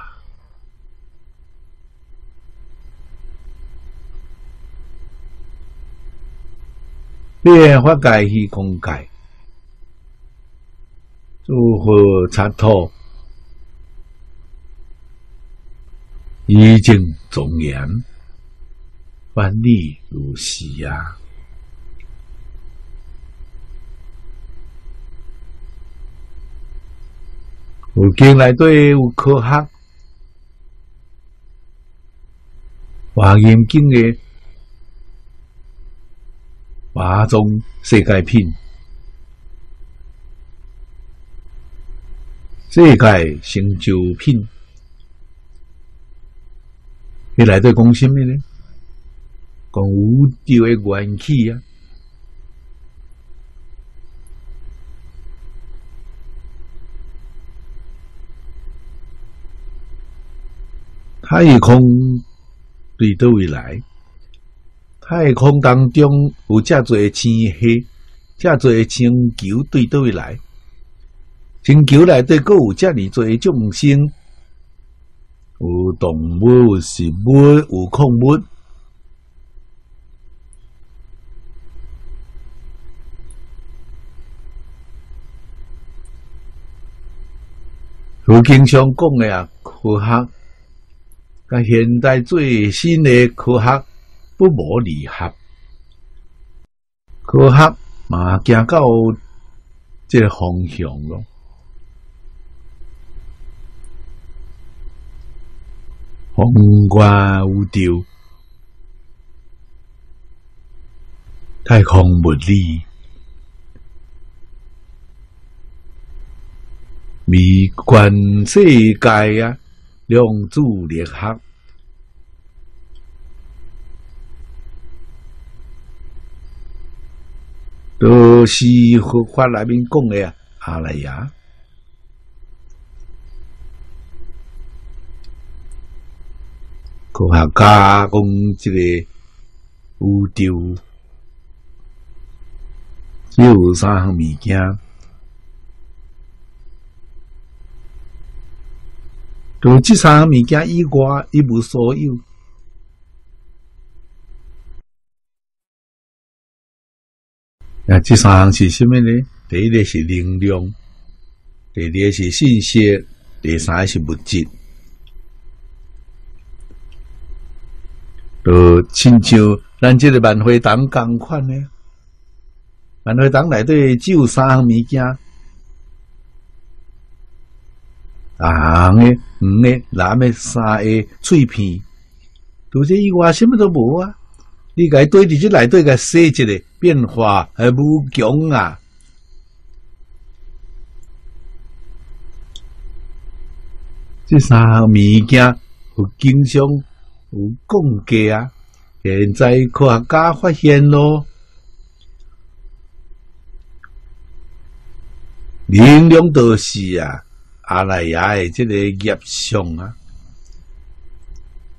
Speaker 1: 变化界虚空界，如何参透？已经庄严，万里如是呀。有经来对有科学，华严经的华中世界品，世界成就品。你来对讲什么呢？讲宇宙的元气啊，太空对倒位来？太空当中有遮多星系，遮多星球对倒位来？星球内底阁有遮尔多众生。有动物有食物，有空物。如经常讲的啊，科学甲现代最新的科学不无离合，科学嘛行到这个方向咯。宏观宇宙，太空物理，迷观世界啊，量子力学，都是佛法内面讲的阿赖耶。科学家讲，这个宇宙有三项物件，就这三项物件以外，一无所有。啊，这三项是什么呢？第一个是能量，第二个是信息，第三个是物质。呃，亲像咱这个万会堂共款呢，万会堂内底只有三项物件：红的、黄的、蓝的三个碎片。除这以外，什么都无啊！你该对伫这内底个设计的变化还无穷啊！这三项物件有经常。有共价啊！现在科学家发现咯，能量都是啊，阿赖耶的这个业相啊，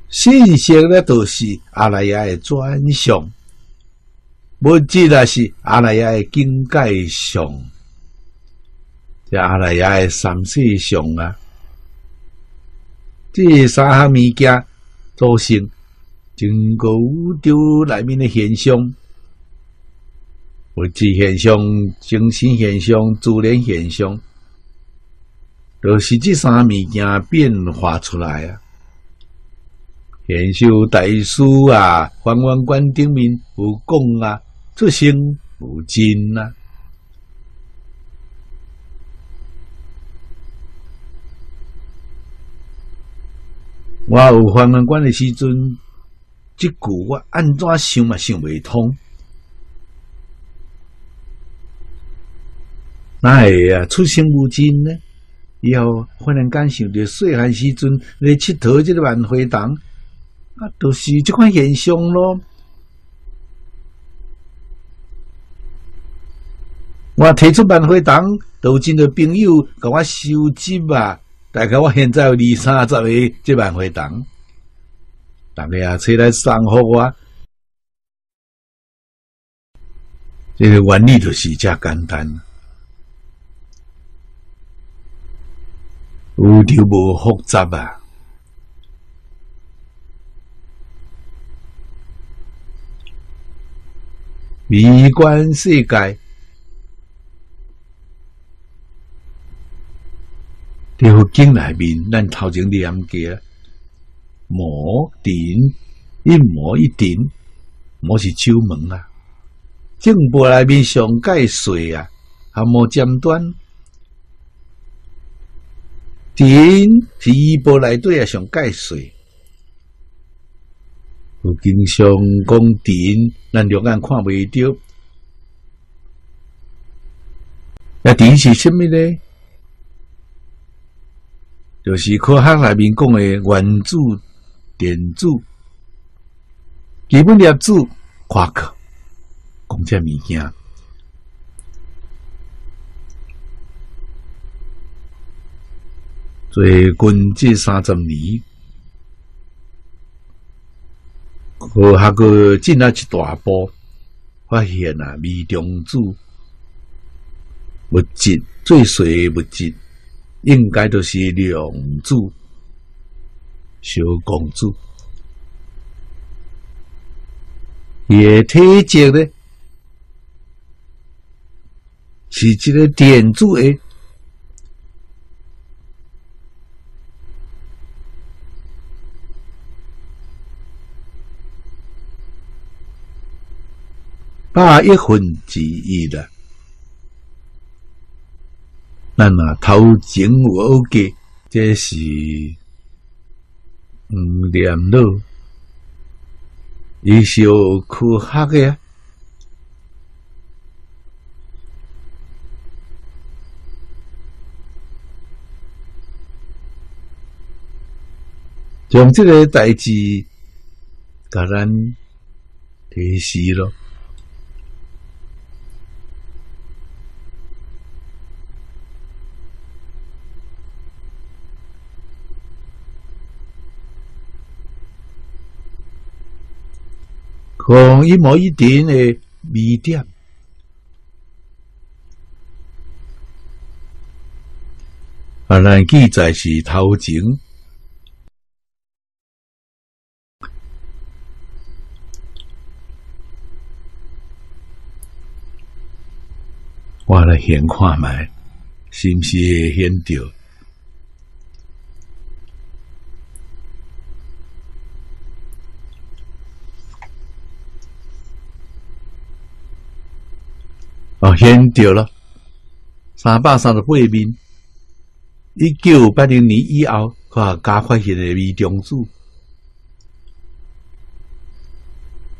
Speaker 1: 信息咧都是阿赖耶的转向，物质啊是阿赖耶的境界上，这阿赖耶的三世上啊，这三项物件。组成整个宇宙内面的现象，物质现象、精神现象、自然现象，都是这三物件变化出来啊！现修大师啊，《梵王观顶面有讲啊，出生无尽啊。我有还愿观的时阵，即句我安怎想嘛想未通。那会啊，出生无尽呢？以后忽然间想着细汉时阵来佚佗即个万花筒，啊，都是即款现象咯。我提出万花筒，都真多朋友甲我收集啊。大概我现在有二三十个这万回档，大家啊，出来送福我。这个原理就是这简单，有就无复杂啊。微观世界。在佛经内面，咱头前念过，魔顶一魔一顶，魔是九门啊。正部内面上盖水啊，还无尖端。顶是一部内底啊上盖水。佛经上讲顶，咱两眼看袂着。那顶是什么呢？就是科学内面讲的原子、电子、基本粒子、夸克，讲这物件。最近这三十年，科学个进了一大步，发现啊，微中子物质最细物质。应该都是量子、小光子，液体质呢是一个电子的，八一分之一的。那嘛头前我记、OK, 这是嗯念咯，伊是科学个呀。将这个代志，甲咱提示咯。讲一模一点的微点，啊，咱记载是头前，我来现看卖，是毋是会现着？哦，现着了，三百三十八面，一九八零年以后，佢加发现的微中子，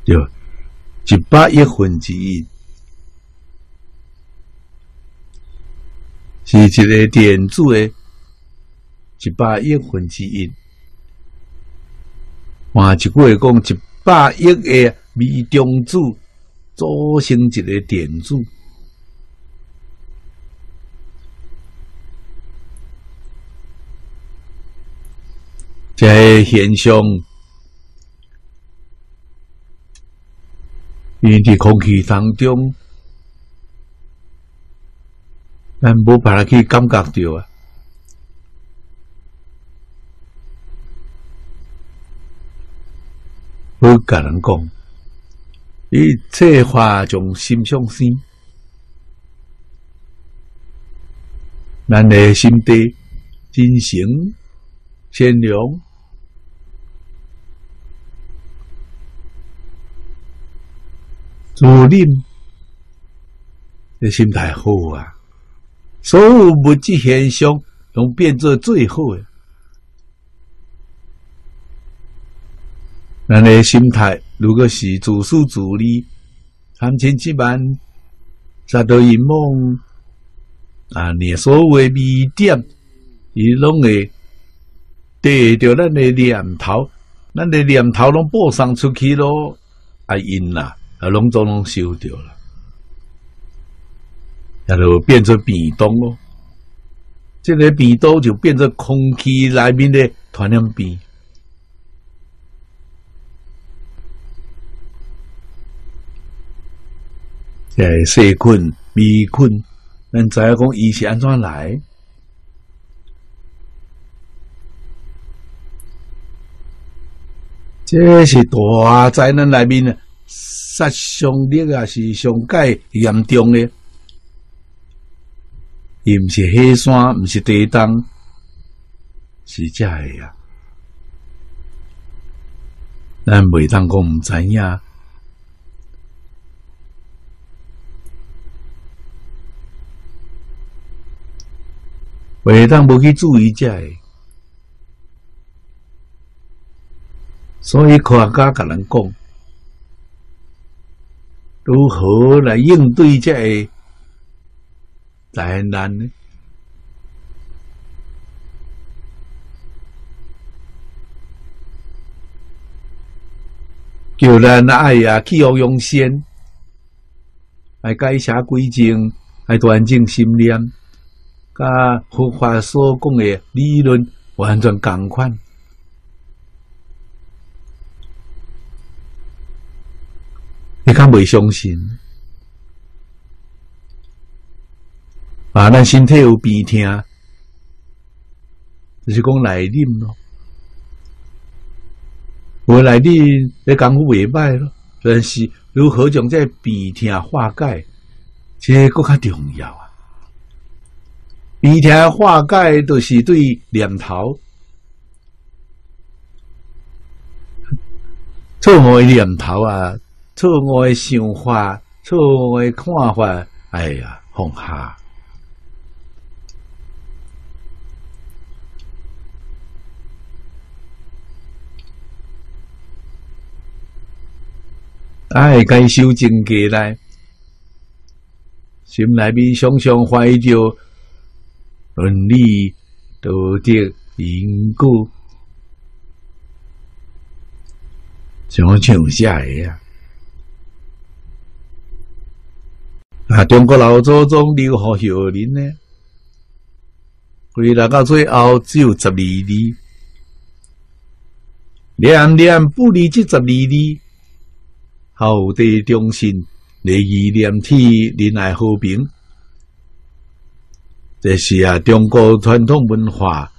Speaker 1: 对，一百亿分之一，是一个电子的，一百亿分之一。换一句话讲，一百亿个微中子组成一个电子。这现象，因伫空气当中，咱无办法去感觉到啊。我甲人讲，一切化从心上生，咱的心地真诚善良。自认的心态好啊，所有物质现象拢变做最好的。咱的心态如果是自私自利、贪嗔痴慢、杀盗淫妄啊，你所谓微点，伊拢会得着咱的念头，咱的念头拢播送出去咯，啊因啦。啊，啊拢总拢收掉了，然后变成鼻洞咯。这个鼻洞就变成空气里面的传染病。诶，细菌、微菌，咱知影讲伊是安怎来？这是大灾难里面的。杀伤力也，是上界严重的，伊毋是火山，毋是地动，是假的呀。咱袂当讲毋知影，袂当无去注意遮的，所以科学家甲人讲。如何来应对这个灾难呢？叫咱爱呀，气候用先，来改邪归正，来端正心念，甲佛法所讲的理论完全共款。你较未相信啊？咱身体有病痛，就是讲来啉咯。我来啉，你功夫未歹咯。但是如何将这病痛化解，这个较重要啊！病痛化解，都是对念头错误念头啊！错误的想法，错误的看法，哎呀，放下。哎，该修正过来，心内面常常怀着伦理、道德、因果，像唱下个啊！啊，中国老祖宗留给后人呢，回来到最后只有十二字，念念不离这十二字，厚德忠信，礼义廉耻，仁爱和平。这是啊，中国传统文化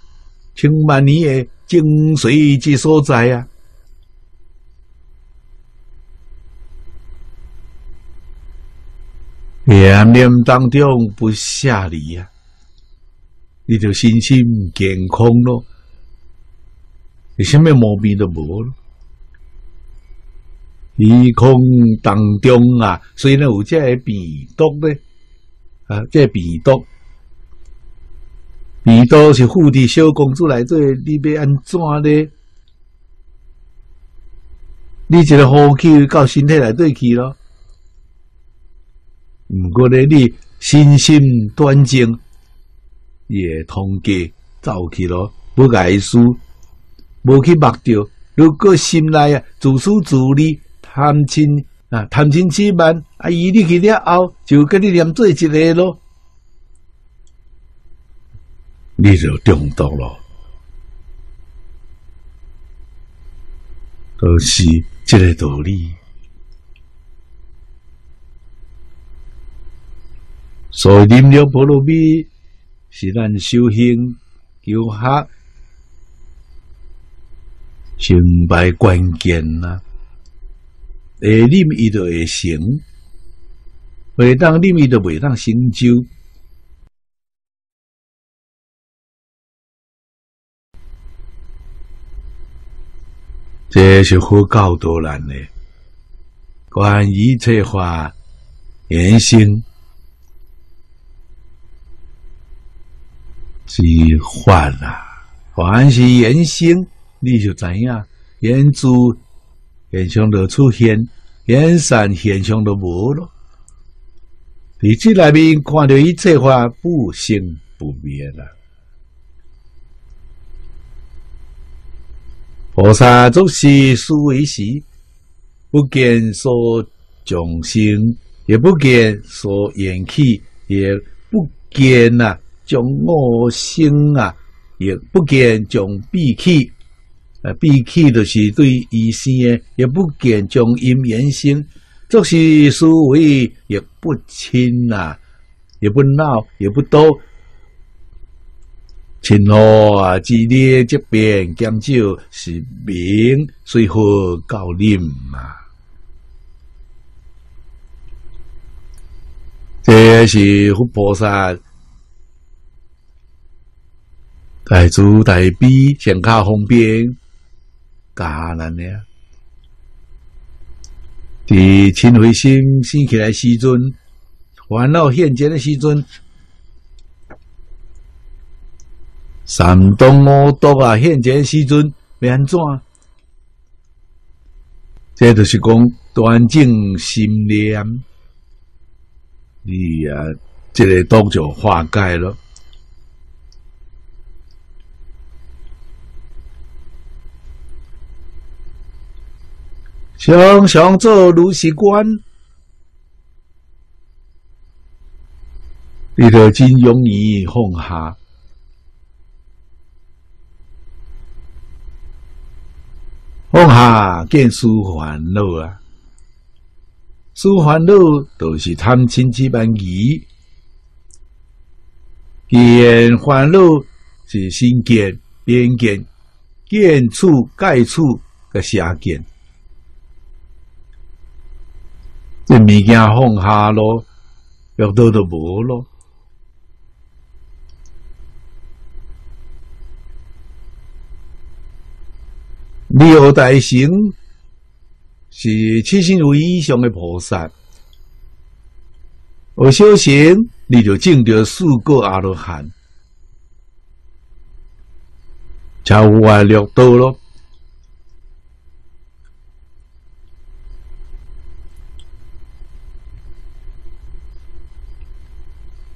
Speaker 1: 千万年的精髓之所在啊！念念当中不下离啊，你就身心健康咯，你什么毛病都无咯。虚空当中啊，虽然有这病毒呢，啊，这病毒。病毒是护的小公主来做，你要安怎呢？你一个呼吸到身体来对去咯。毋过呢，你心心端正，也通过走去咯，不碍事，无去目着。如果心内啊自私自利、贪嗔啊贪嗔痴慢啊，伊你去了后，就跟你念做一个咯。你就中毒了，都是这个道理。所以念了波罗蜜是咱修行、求学、成败关键呐。会念伊就会成，袂当念伊就袂当成就。这是好教导人的，关于这话言行是法啊，凡是言行，你就知影言住现象都出现，言善现象都无咯。你这内面看到一切法不生不灭了。菩萨做事思维时，不见所众生，也不见所言起，也不见呐将我心啊，也不见将闭气。啊，闭气就是对意生的，也不见将因缘生。做事思维也不亲呐，也不闹，也不多。亲和啊，激烈这边减少是明随和教念嘛？这是佛菩萨大慈大悲、上下方便教咱的。伫亲慧心生起来时阵，烦恼现前的时阵。三东五毒啊，现前时阵要安怎？这就是讲端正心念，你啊，这个毒就化解了。常常做如是观，你就真容易放下。放下见思烦恼啊，思烦恼都是贪嗔痴慢疑，见烦恼是心见、边见、见处、盖处个下见，这物件放下咯，要多都无咯。六大行是七心如意上的菩萨，我修行你就证得四个阿罗汉，超外六道咯。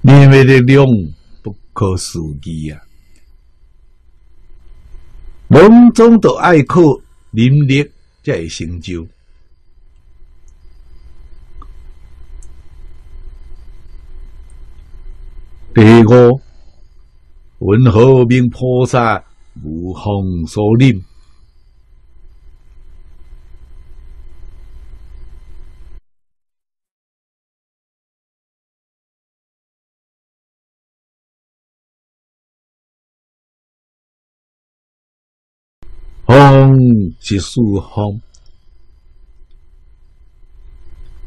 Speaker 1: 因为力量不可思议啊！拢总都爱靠能力才会成就。第五，文和明菩萨无风所临。是树风，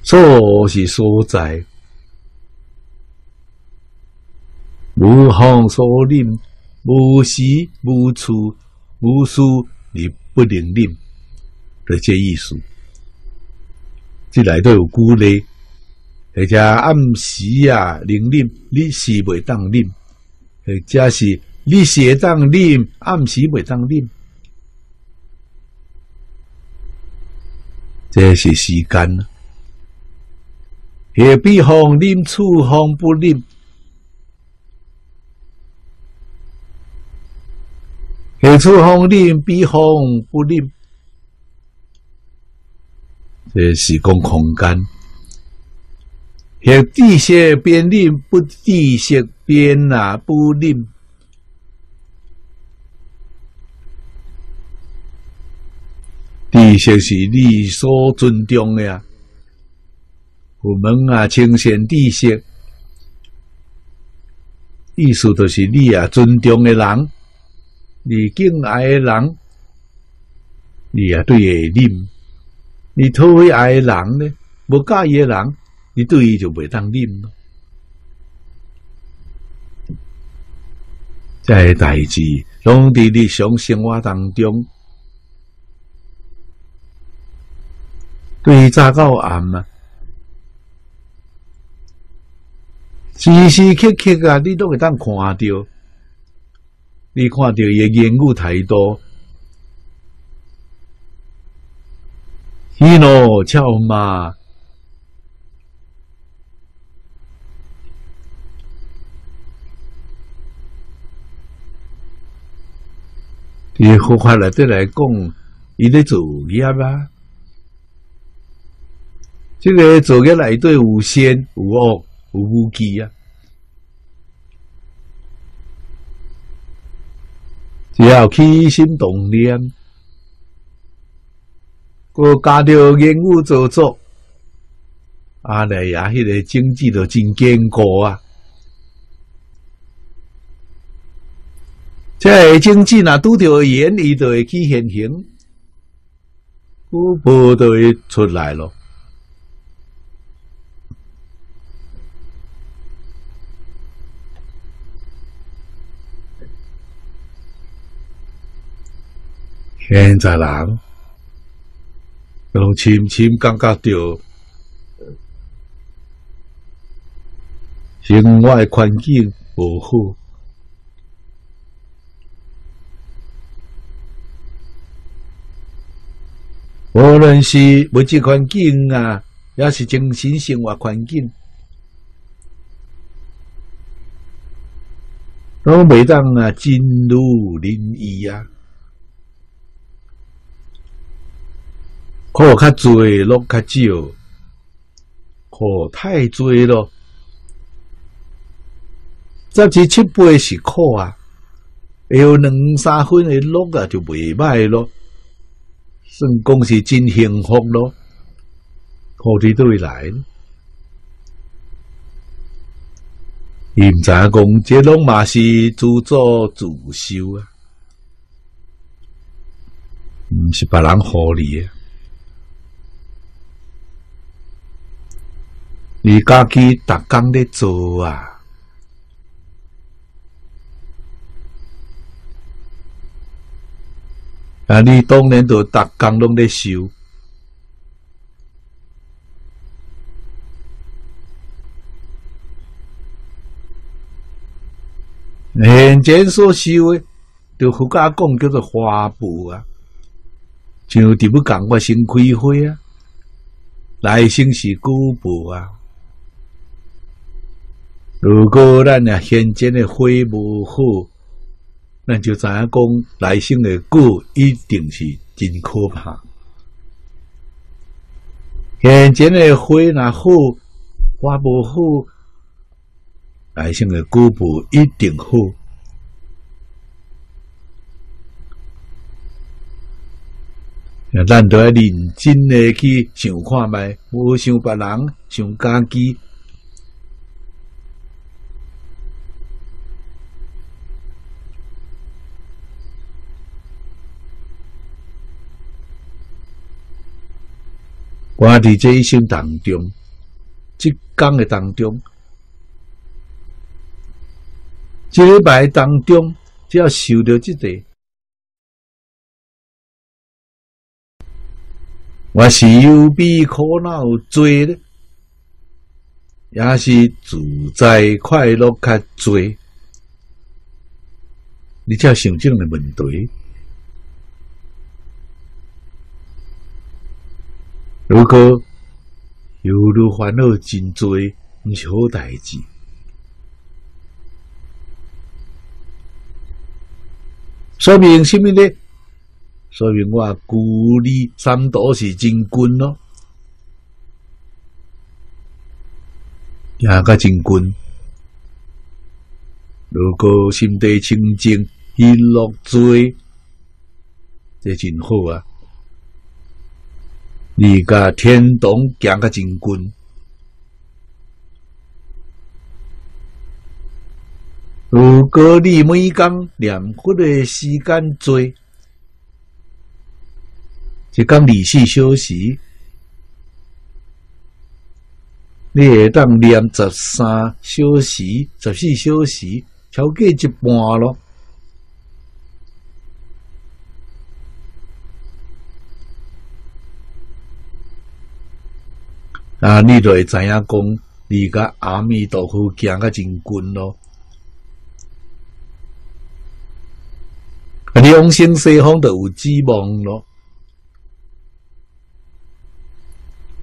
Speaker 1: 所是所在，无方所临，无时无处无事而不能临，的这意思。这内都有鼓励，或者暗时啊能临，你是袂当临，或者是你是会当临，暗时袂当临。这是时间，也比风临，处风不临；也处风临，比风不临。这是讲空间，也地势边临，不地势边啊不临。知识是你所尊重的啊，我们啊清显知识，意思就是你啊尊重的人，你敬爱的人，你啊对会啉，你讨厌爱的人呢，无介意的人，你对伊就袂当啉咯。这代志，拢伫日常生活当中。对早到暗啊，时时刻刻啊，你都会当看到，你看到伊言语太多，喜怒俏骂，你佛法内底来讲，伊咧做业啊。这个做业内底有善有恶有无记啊，只要起心动念，个加着言语做作，啊嘞呀，迄个经济都真坚固啊！即个经济若拄着言，伊就会去现行，古波都会出来咯。现在人，拢深深感觉到生活环境无好，无论是物质环境啊，也是精神生活环境，都袂当啊，真如人意啊。苦较多，乐较少；苦太多咯，十之七八是苦啊，有两三分的乐啊，就袂歹咯。算讲是真幸福咯，苦伫倒位来？伊毋知影讲，这拢嘛是自作自受啊，毋是别人互你诶。你家己逐工咧做啊？啊！你当然都逐工拢咧修。现前所修诶，就佛家讲叫做花布啊，像伫要讲我先开花啊，来生是古布啊。如果咱啊现前的花无好，咱就知影讲来生的果一定是真可怕。现前的花若好，花无好，来生的果无一定好。咱都要认真的去想看卖，无想别人，想家己。我伫这一生当中，即讲的当中，即礼拜当中，只要受到这个，我是有比苦恼多咧，也是自在快乐较多。你只要想这样的问题。如果犹如烦恼真多，毋是好代志。说明什么呢？说明我故里三多是真君咯，也个真君。如果心地清净，喜乐多，这真好啊！你甲天堂行个真近，如果你每工念佛的时间多，就讲二十四小时，你会当念十三小时、十四小时，超过一半咯。啊！你就会知影讲，你甲阿弥陀佛行个真近咯。啊，你往生西方就有指望咯。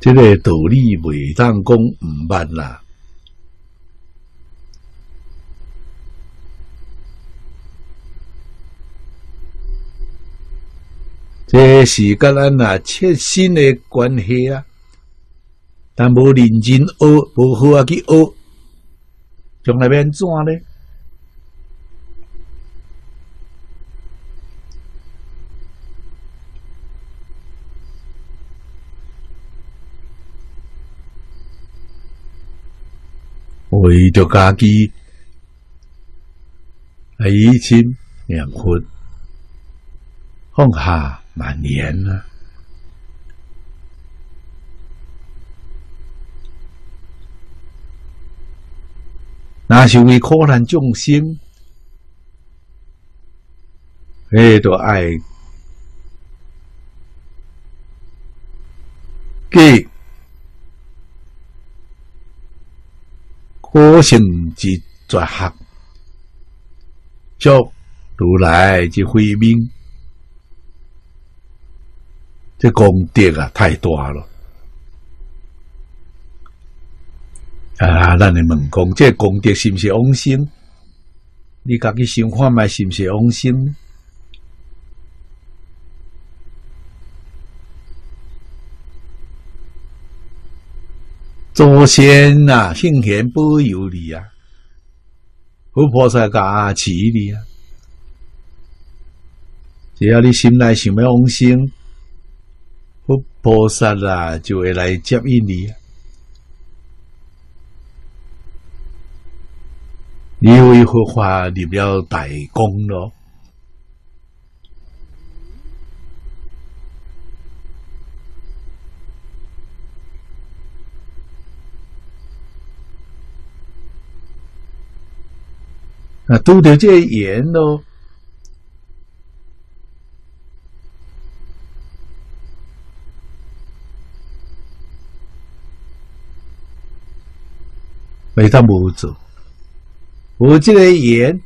Speaker 1: 这个道理未当讲毋捌啦。这是甲咱啊切身的关系啊。但无认真学，无好啊去学，将来变怎呢？为着家己，啊，以前念佛放下万年啊。那是为苦难众生，迄都爱给可行之绝学，叫如来之慧命，这功德啊太大了。啊！咱来问讲，这功德是毋是往生？你家己想看卖是毋是往生？祖先啊，圣贤保佑你啊，佛菩萨加持你啊！只要你心内想要往生，佛菩萨啊就会来接应你。你为何话立了大功咯？啊，拄着这缘咯，没他无做。无这个缘，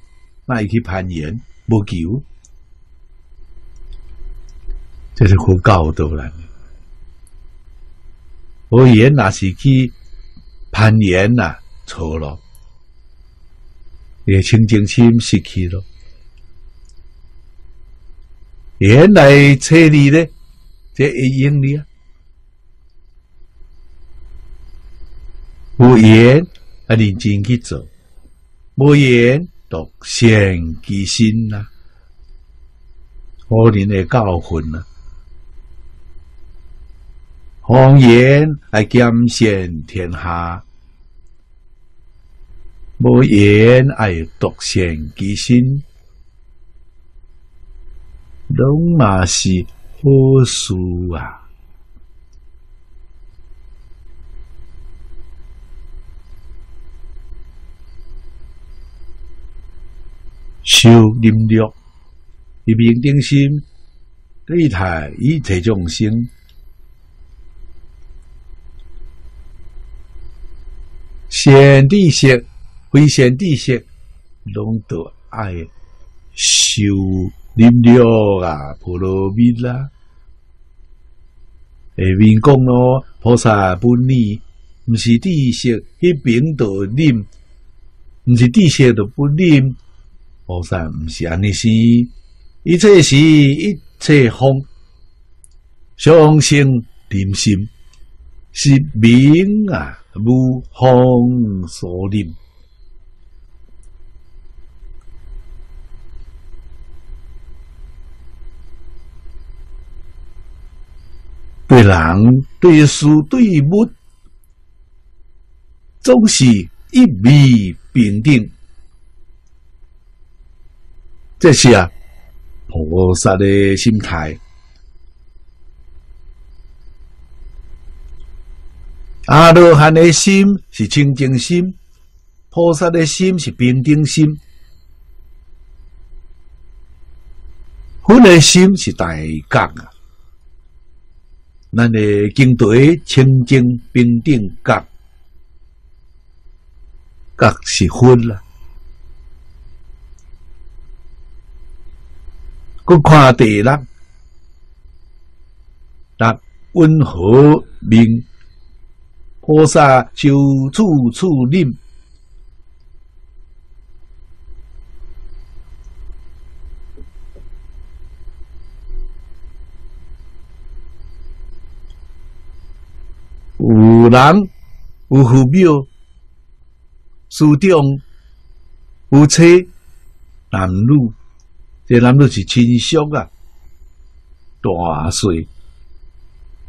Speaker 1: 那去攀岩，无求，这是好教导啦。无缘那是去攀岩呐，错了，也清净心失去了。原来车里呢，这一英里啊，无言啊，认真去做；无言，独善其身呐。可人的教训呐，谎言爱兼善天下，无言爱独善其身，拢嘛是好事啊！修忍略。一明定心，对待一切众生，先地色、非先地色，拢得爱修忍了啊，婆罗蜜啦。下面讲咯，菩萨本意毋是地色，迄边度忍，毋是地色就不忍。菩萨毋是安尼是。一切是一切风，相信念心是明啊，无风所念。对人、对事、对物，总是一味平等。这是啊。菩萨的心态，阿罗汉的心是清净心，菩萨的心是平等心，佛的心是大觉啊。咱的经对清净平等觉，觉是佛啦。各看地啦，那温和明菩萨就处处念，有人有父庙，书中有车男女。这男女是亲属啊，大岁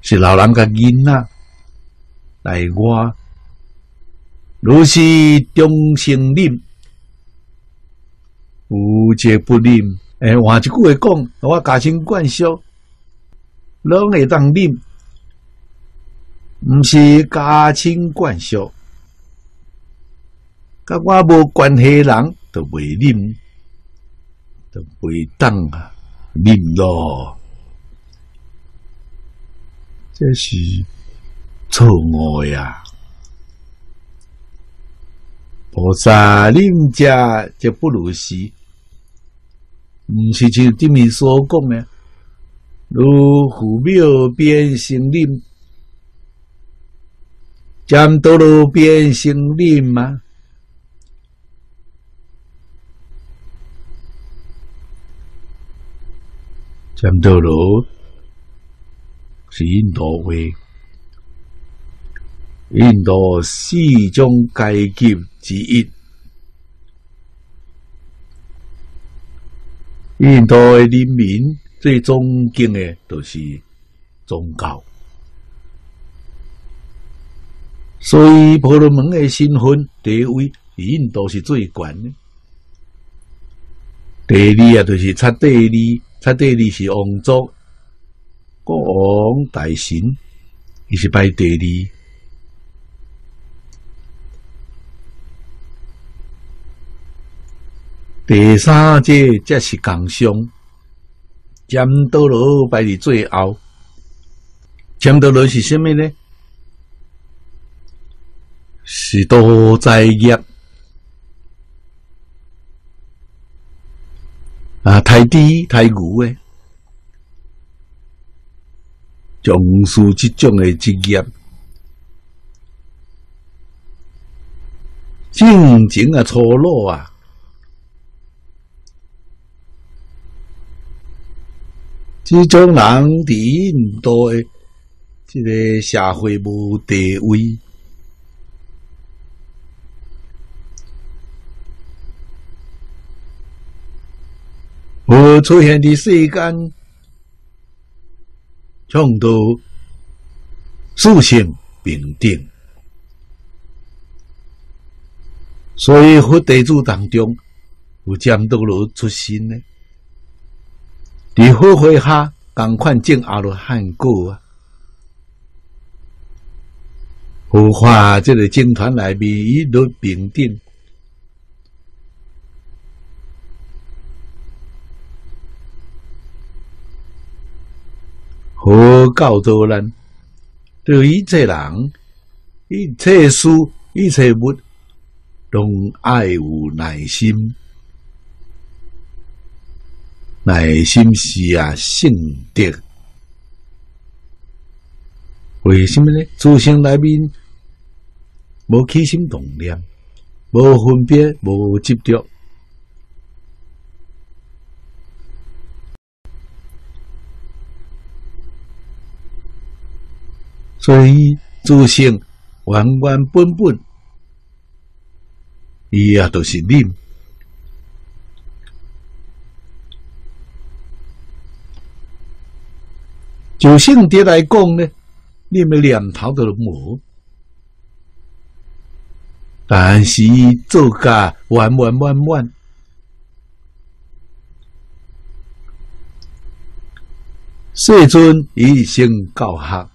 Speaker 1: 是老人甲囡仔来我，若是中性念，无节不念。诶，换一句话讲，我家亲惯俗，拢会当念，毋是家亲惯俗，甲我无关系人都袂念。都袂当啊，念咯，这是错误呀！菩萨念者就不如是，毋是像对面所讲的，如虎庙变成念，将多罗变成念吗？占多罗是印度话，印度四种阶级之一。印度的人民最尊敬的都是宗教，所以婆罗门的身份地位，印度是最高的。第二啊，就是差第二。他第二是王族，国王大神，伊是排第二。第三者则是共商，占多罗排伫最后。占多罗是虾米呢？是多灾业。啊，太低太牛诶，从事这种诶职业，正经啊粗鲁啊，这种人伫印度诶，这个社会无地位，而出现的世间，创造属性平等。所以佛弟子当中有监督罗出身呢，伫佛会下共款种阿罗汉果啊。佛法这个经团内面一律平等。佛教导咱，对一切人、一切事、一切物，拢爱有耐心。耐心是啊，性德。为什么呢？自性内面无起心动念，无分别，无执着。所以，自性原原本本，伊也都是念。就性德来讲呢，你们念头都无，但是做噶完完完完，世尊一生教学。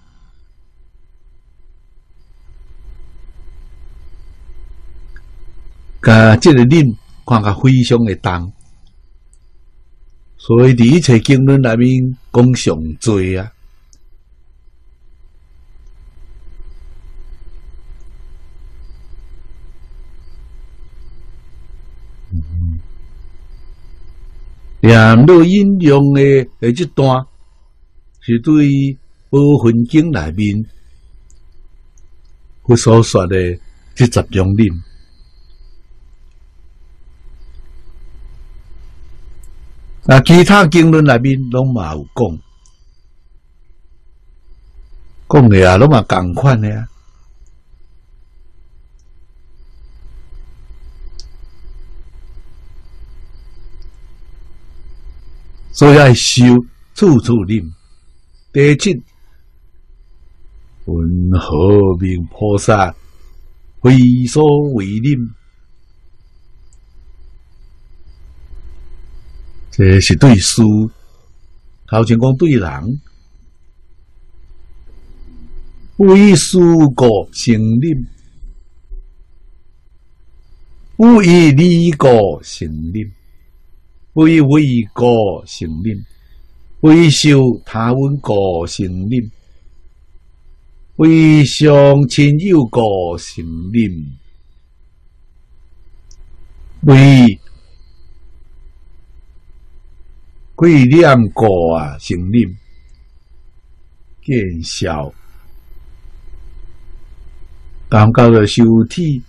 Speaker 1: 甲即个念看甲非常的重，所以伫一切经论内面讲上多啊。念录引用的诶这段，是对《宝分经》内面佢所说的这十种念。那其他经论内面拢嘛有讲，讲的啊，拢嘛共款的啊。所以要修处处念，第七文何明菩萨为所为念。这是对事，头前讲对人，为事过成念，为利过成念，为为过成念，为受他闻过成念，为相亲友过成念，为。贵念过啊，成念见效，感觉到修体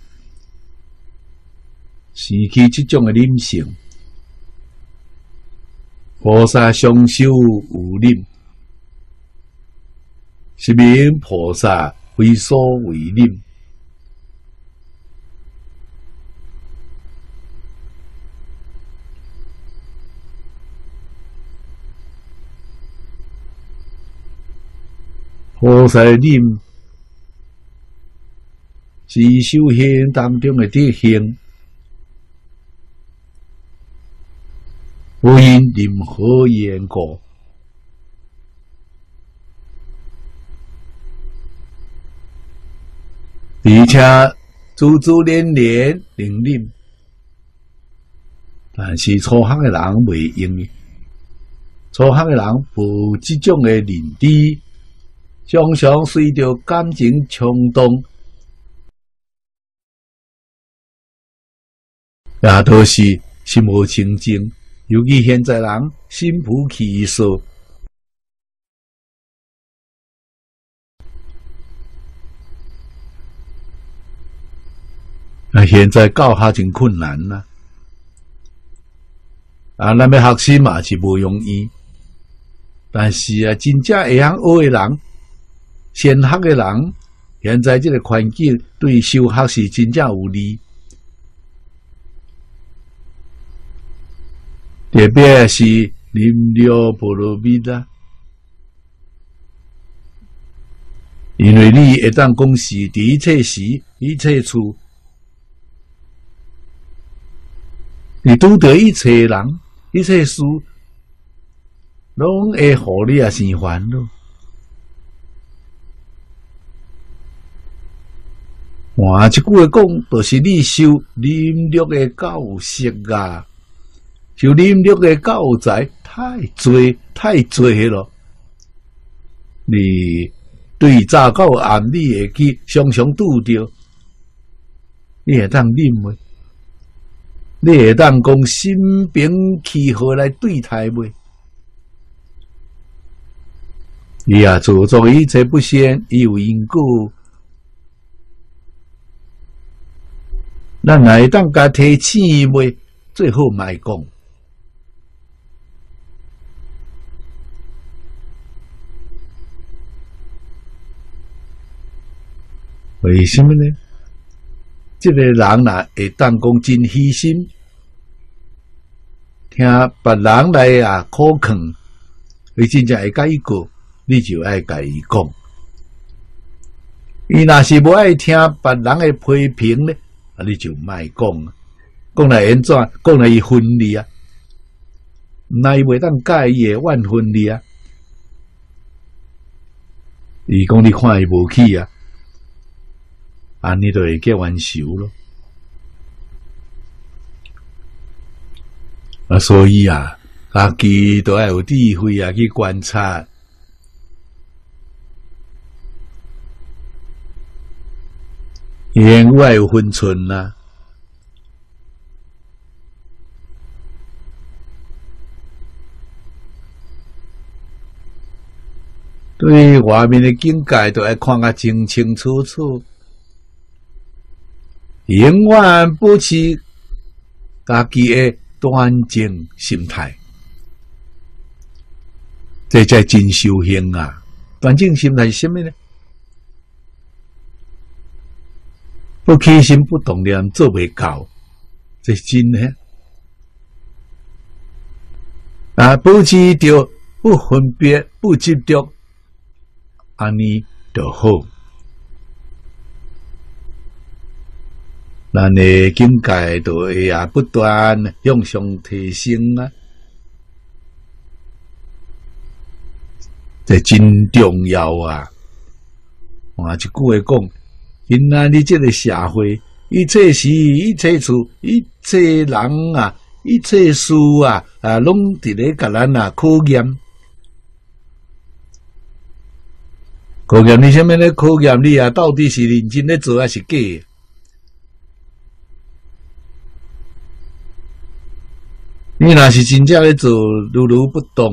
Speaker 1: 失去这种的念性，菩萨双修无念，是名菩萨为所为念。菩萨念是修行当中的德行，无因任何缘故，而且足足连连灵念，但是初学的人未用，初学的人无这种的认知。常常随着感情冲动，也都是心无清净。尤其现在人心浮气躁，啊，现在教学真困难呐！啊，那么学习嘛是不容易，但是啊，真正会晓学的人。先学的人，现在这个环境对修学是真正有利。特别是临了波罗蜜啦，因为你一旦讲是一切时一切处，你拄着一切人一切事，拢会互你啊生烦恼。换一句话讲，就是你受林略的教识啊，受林略的教材太多太多了。你对早到暗，你会去常常拄着，你会当忍未？你会当讲心平气和来对待未？你啊，做作一切不先，有因果。咱来当家提醒未？最好卖讲。为什么呢？这个人呐，会当讲真虚心，听别人来啊苛刻，你真正会甲伊过，你就爱甲伊讲。伊若是无爱听别人的批评呢？啊！你就卖讲，讲来安怎？讲来伊分利啊，那伊袂当介意诶，万分利啊！伊讲你看伊无起啊，安尼就会结冤仇咯。啊，所以啊，家己都要有智慧啊，去观察。言外有分寸呐，对外面的境界都要看个清清楚楚，永远保持家己的端正心态，这才真修行啊！端正心态是什么呢？不起心不动念做未到，这真呢。啊，保持着不分别、不执着，安尼就好。咱的境界就会啊不断向上提升啊，这真重要啊！我一句话讲。现在你这个社会，一切事、一切处、一切人啊、一切事啊，啊，拢伫咧甲咱啊考验。考验你什么咧？考验你啊，到底是认真咧做还是假？你若是真正咧做，如如不动，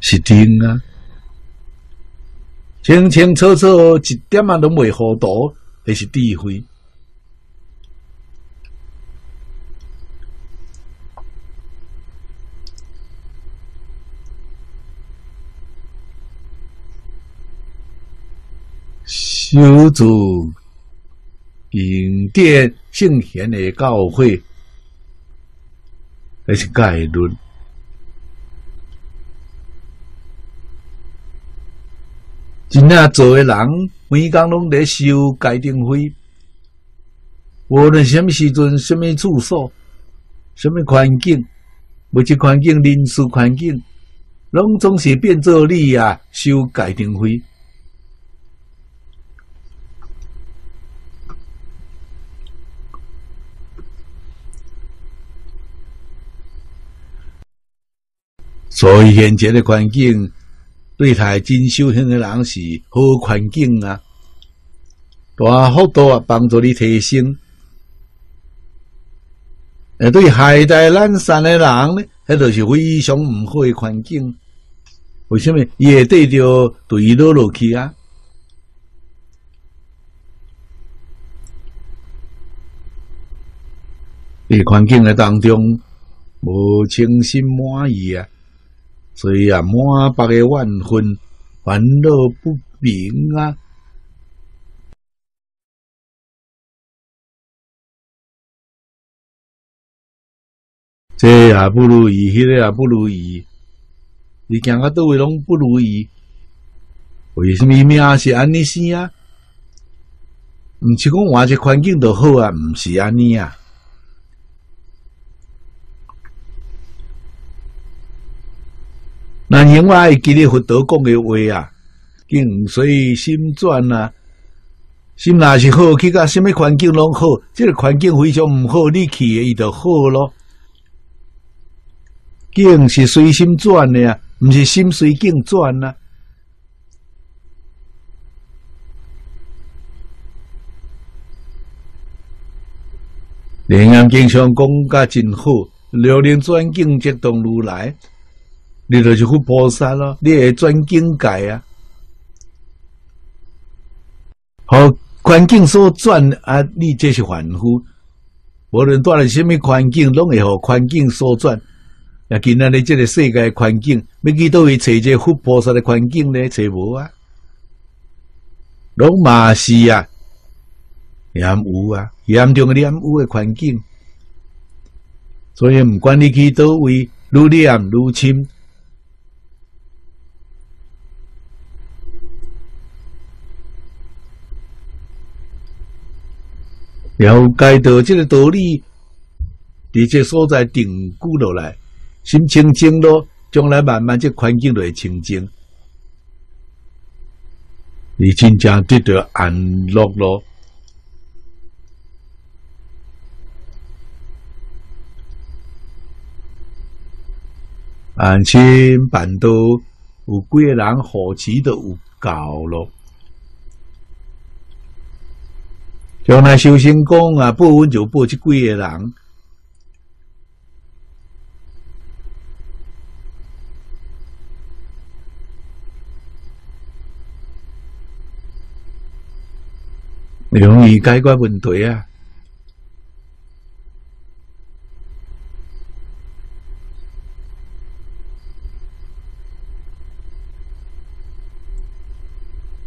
Speaker 1: 是真啊。清清楚楚，一点啊拢未糊涂，那是智慧。修筑经典圣贤的教诲，那是概论。真正做诶人，每工拢咧修戒定费，无论什么时阵、什么处所、什么环境，物质环境、人事环境，拢总是变做你啊修戒定费。所以现在的环境。对待真修行的人是好环境啊，大幅度啊帮助你提升。而，对海带懒散的人呢，迄就是非常唔好的环境。为什么？伊会对着对落落去啊？伫环境的当中，无清心满意啊。所以啊，满腹的万分烦恼不平啊。这也不如意，迄个也不如意，你行到倒位拢不如意。为什么命是安尼生啊？毋是讲换一环境就好啊，毋是安尼啊。那另外记得佛陀讲的话啊，境随心转啊，心若是好，去到什么环境拢好。这个环境非常毋好，你去伊就好咯。境是随心转的啊，毋是心随境转啊。连言经常讲甲真好，六年转境即动如来，你就是佛菩萨咯，你会转境界啊。好，环境所转啊，你这是凡夫。无论带来什么环境，拢会互环境所转。也今仔日这个世界环境，要去倒位找一个佛菩萨的环境呢？找无啊？拢嘛是啊，也有啊，严重的染污的环境。所以，毋管你去倒位，愈染愈深。了解到这个道理，伫这所在定居落来。心清净咯，将来慢慢这环境就会清净，你真正得到安乐咯。安心办到有几个人好奇都有够咯。将来修行讲啊，报恩就报这几个人。容易解决问题啊！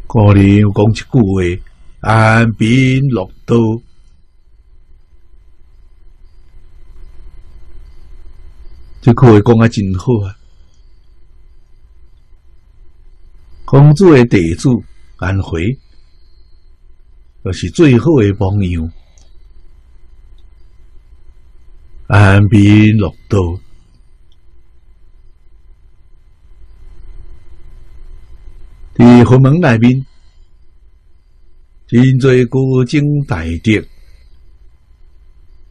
Speaker 1: 可能讲一句话，安贫乐道，这句话讲啊真好啊！公主的地主安徽。就是最好的朋友，安贫乐道。伫佛门内面，真侪古今大德，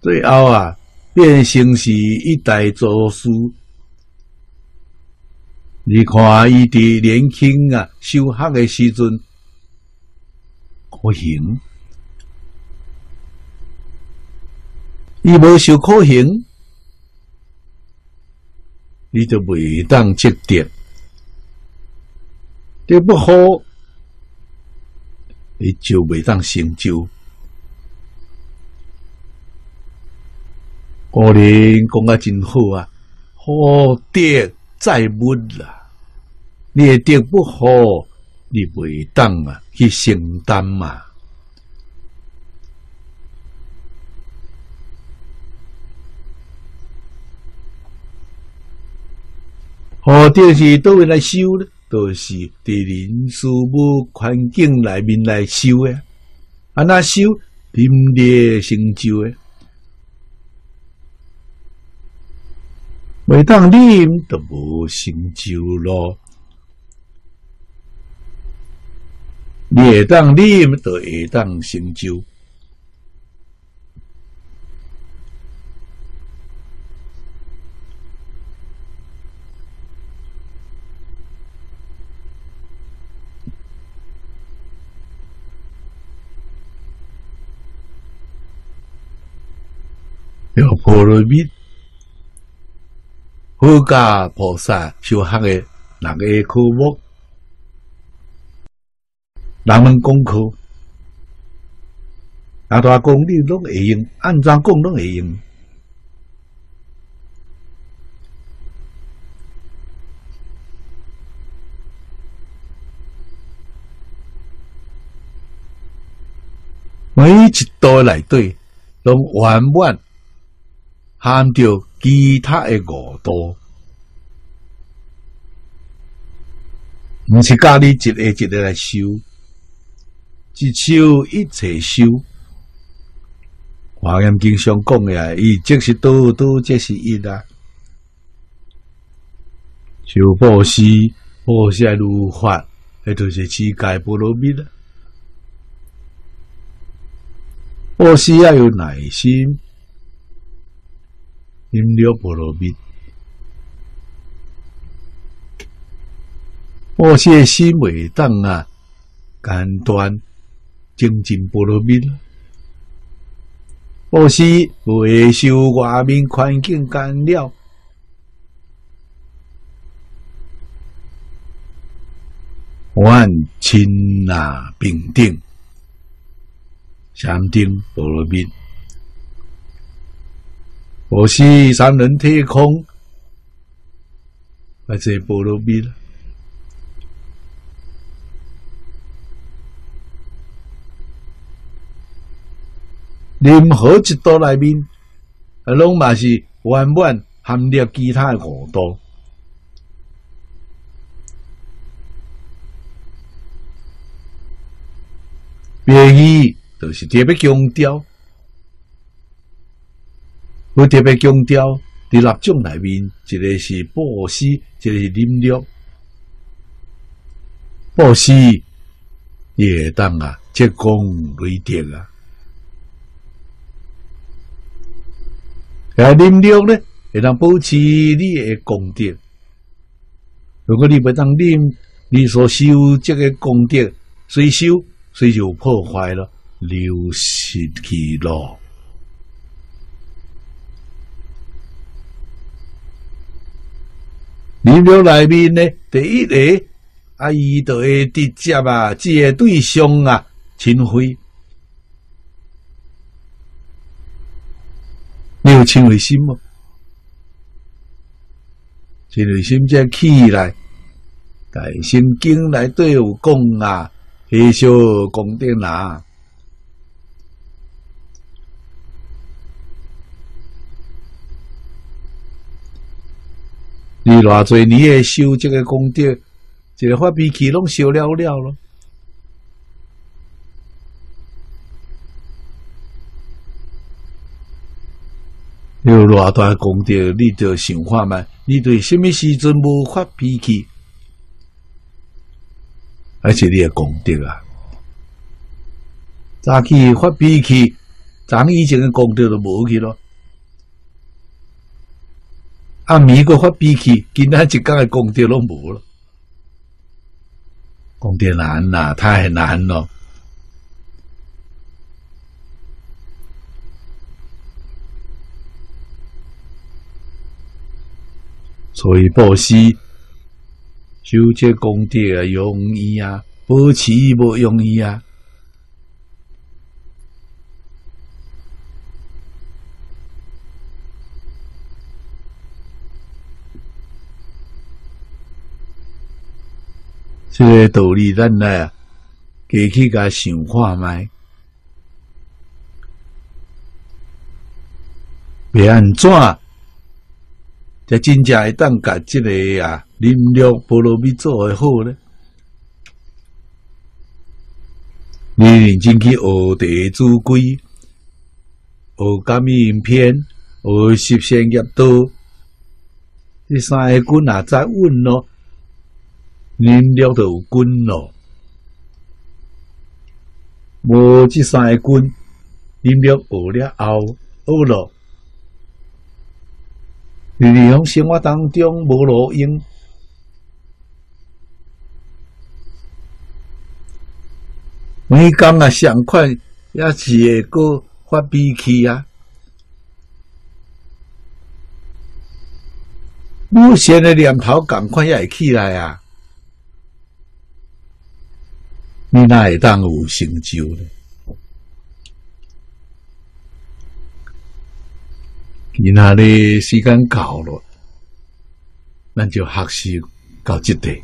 Speaker 1: 最后啊，变成是一代祖师。你看，伊伫年轻啊，修学的时阵。可行，伊无受可行，你就未当积德，德不好，你就未当成就。古人讲啊真好啊，好德载物啦，你的德不好。你袂当啊去承担嘛？或者是倒位来修呢？都是伫人事物环境内面来修诶。啊，那修临烈成就诶，袂当念都无成就咯。你会当念，就会当成就。有波罗蜜，佛家菩萨修学的那个科目。人们功课，阿大功你拢会用，按怎讲拢会用。每一道内底，拢圆满含着其他的五道，毋是教你一个一个来修，一修一切修。华严经常讲呀，伊即是多多，即是一啊。修布施，布施如法，迄就是世界波罗蜜了。布施要有耐心，饮了波罗蜜。布施心未当啊，简单精进波罗蜜了。布施未受外面环境干扰。万亲那平定，相定波罗蜜，我是三人天空，来这波罗蜜了。任何一道内面，啊，拢嘛是圆满含了其他五道。别意都是特别强调，我特别强调，伫六种内面，一个是布施，一个是忍辱。布施也当啊，积功累德啊。而忍辱呢，会当保持你的功德。如果你不当忍，你所修这个功德虽修。所以就破坏了，流失去了。你庙内面呢，第一个啊，伊就会直接啊，这个对象啊，亲妃，你有亲为心吗？亲为心才起来，大圣经内都有讲啊。一修功德啦，你偌侪年诶修这个功德，一个发脾气拢修了了咯。有偌大功德，你就想法嘛？你对什么时阵无发脾气？而且你诶功德啊！早起发脾气，咱以前诶功德都无去咯。暗暝个发脾气，今仔一讲的功德拢无了。功德难呐，太难咯。所以布施。修这功德容易啊，保持不容易啊。这个道理，咱来啊加去甲想看卖，别安怎？才真正会当甲这个啊，林六菠萝蜜做会好咧。你认真去学地主规，学感应篇，学十善业道，这三个军啊再稳咯，林六就有军咯。无即三个军，林六学了后学咯。日常生活当中无路用，每讲啊上快也是会个发脾气啊！无限的念头赶快也会起来啊！你哪会当有成就呢？然后呢，时间到了，咱就学习到这地。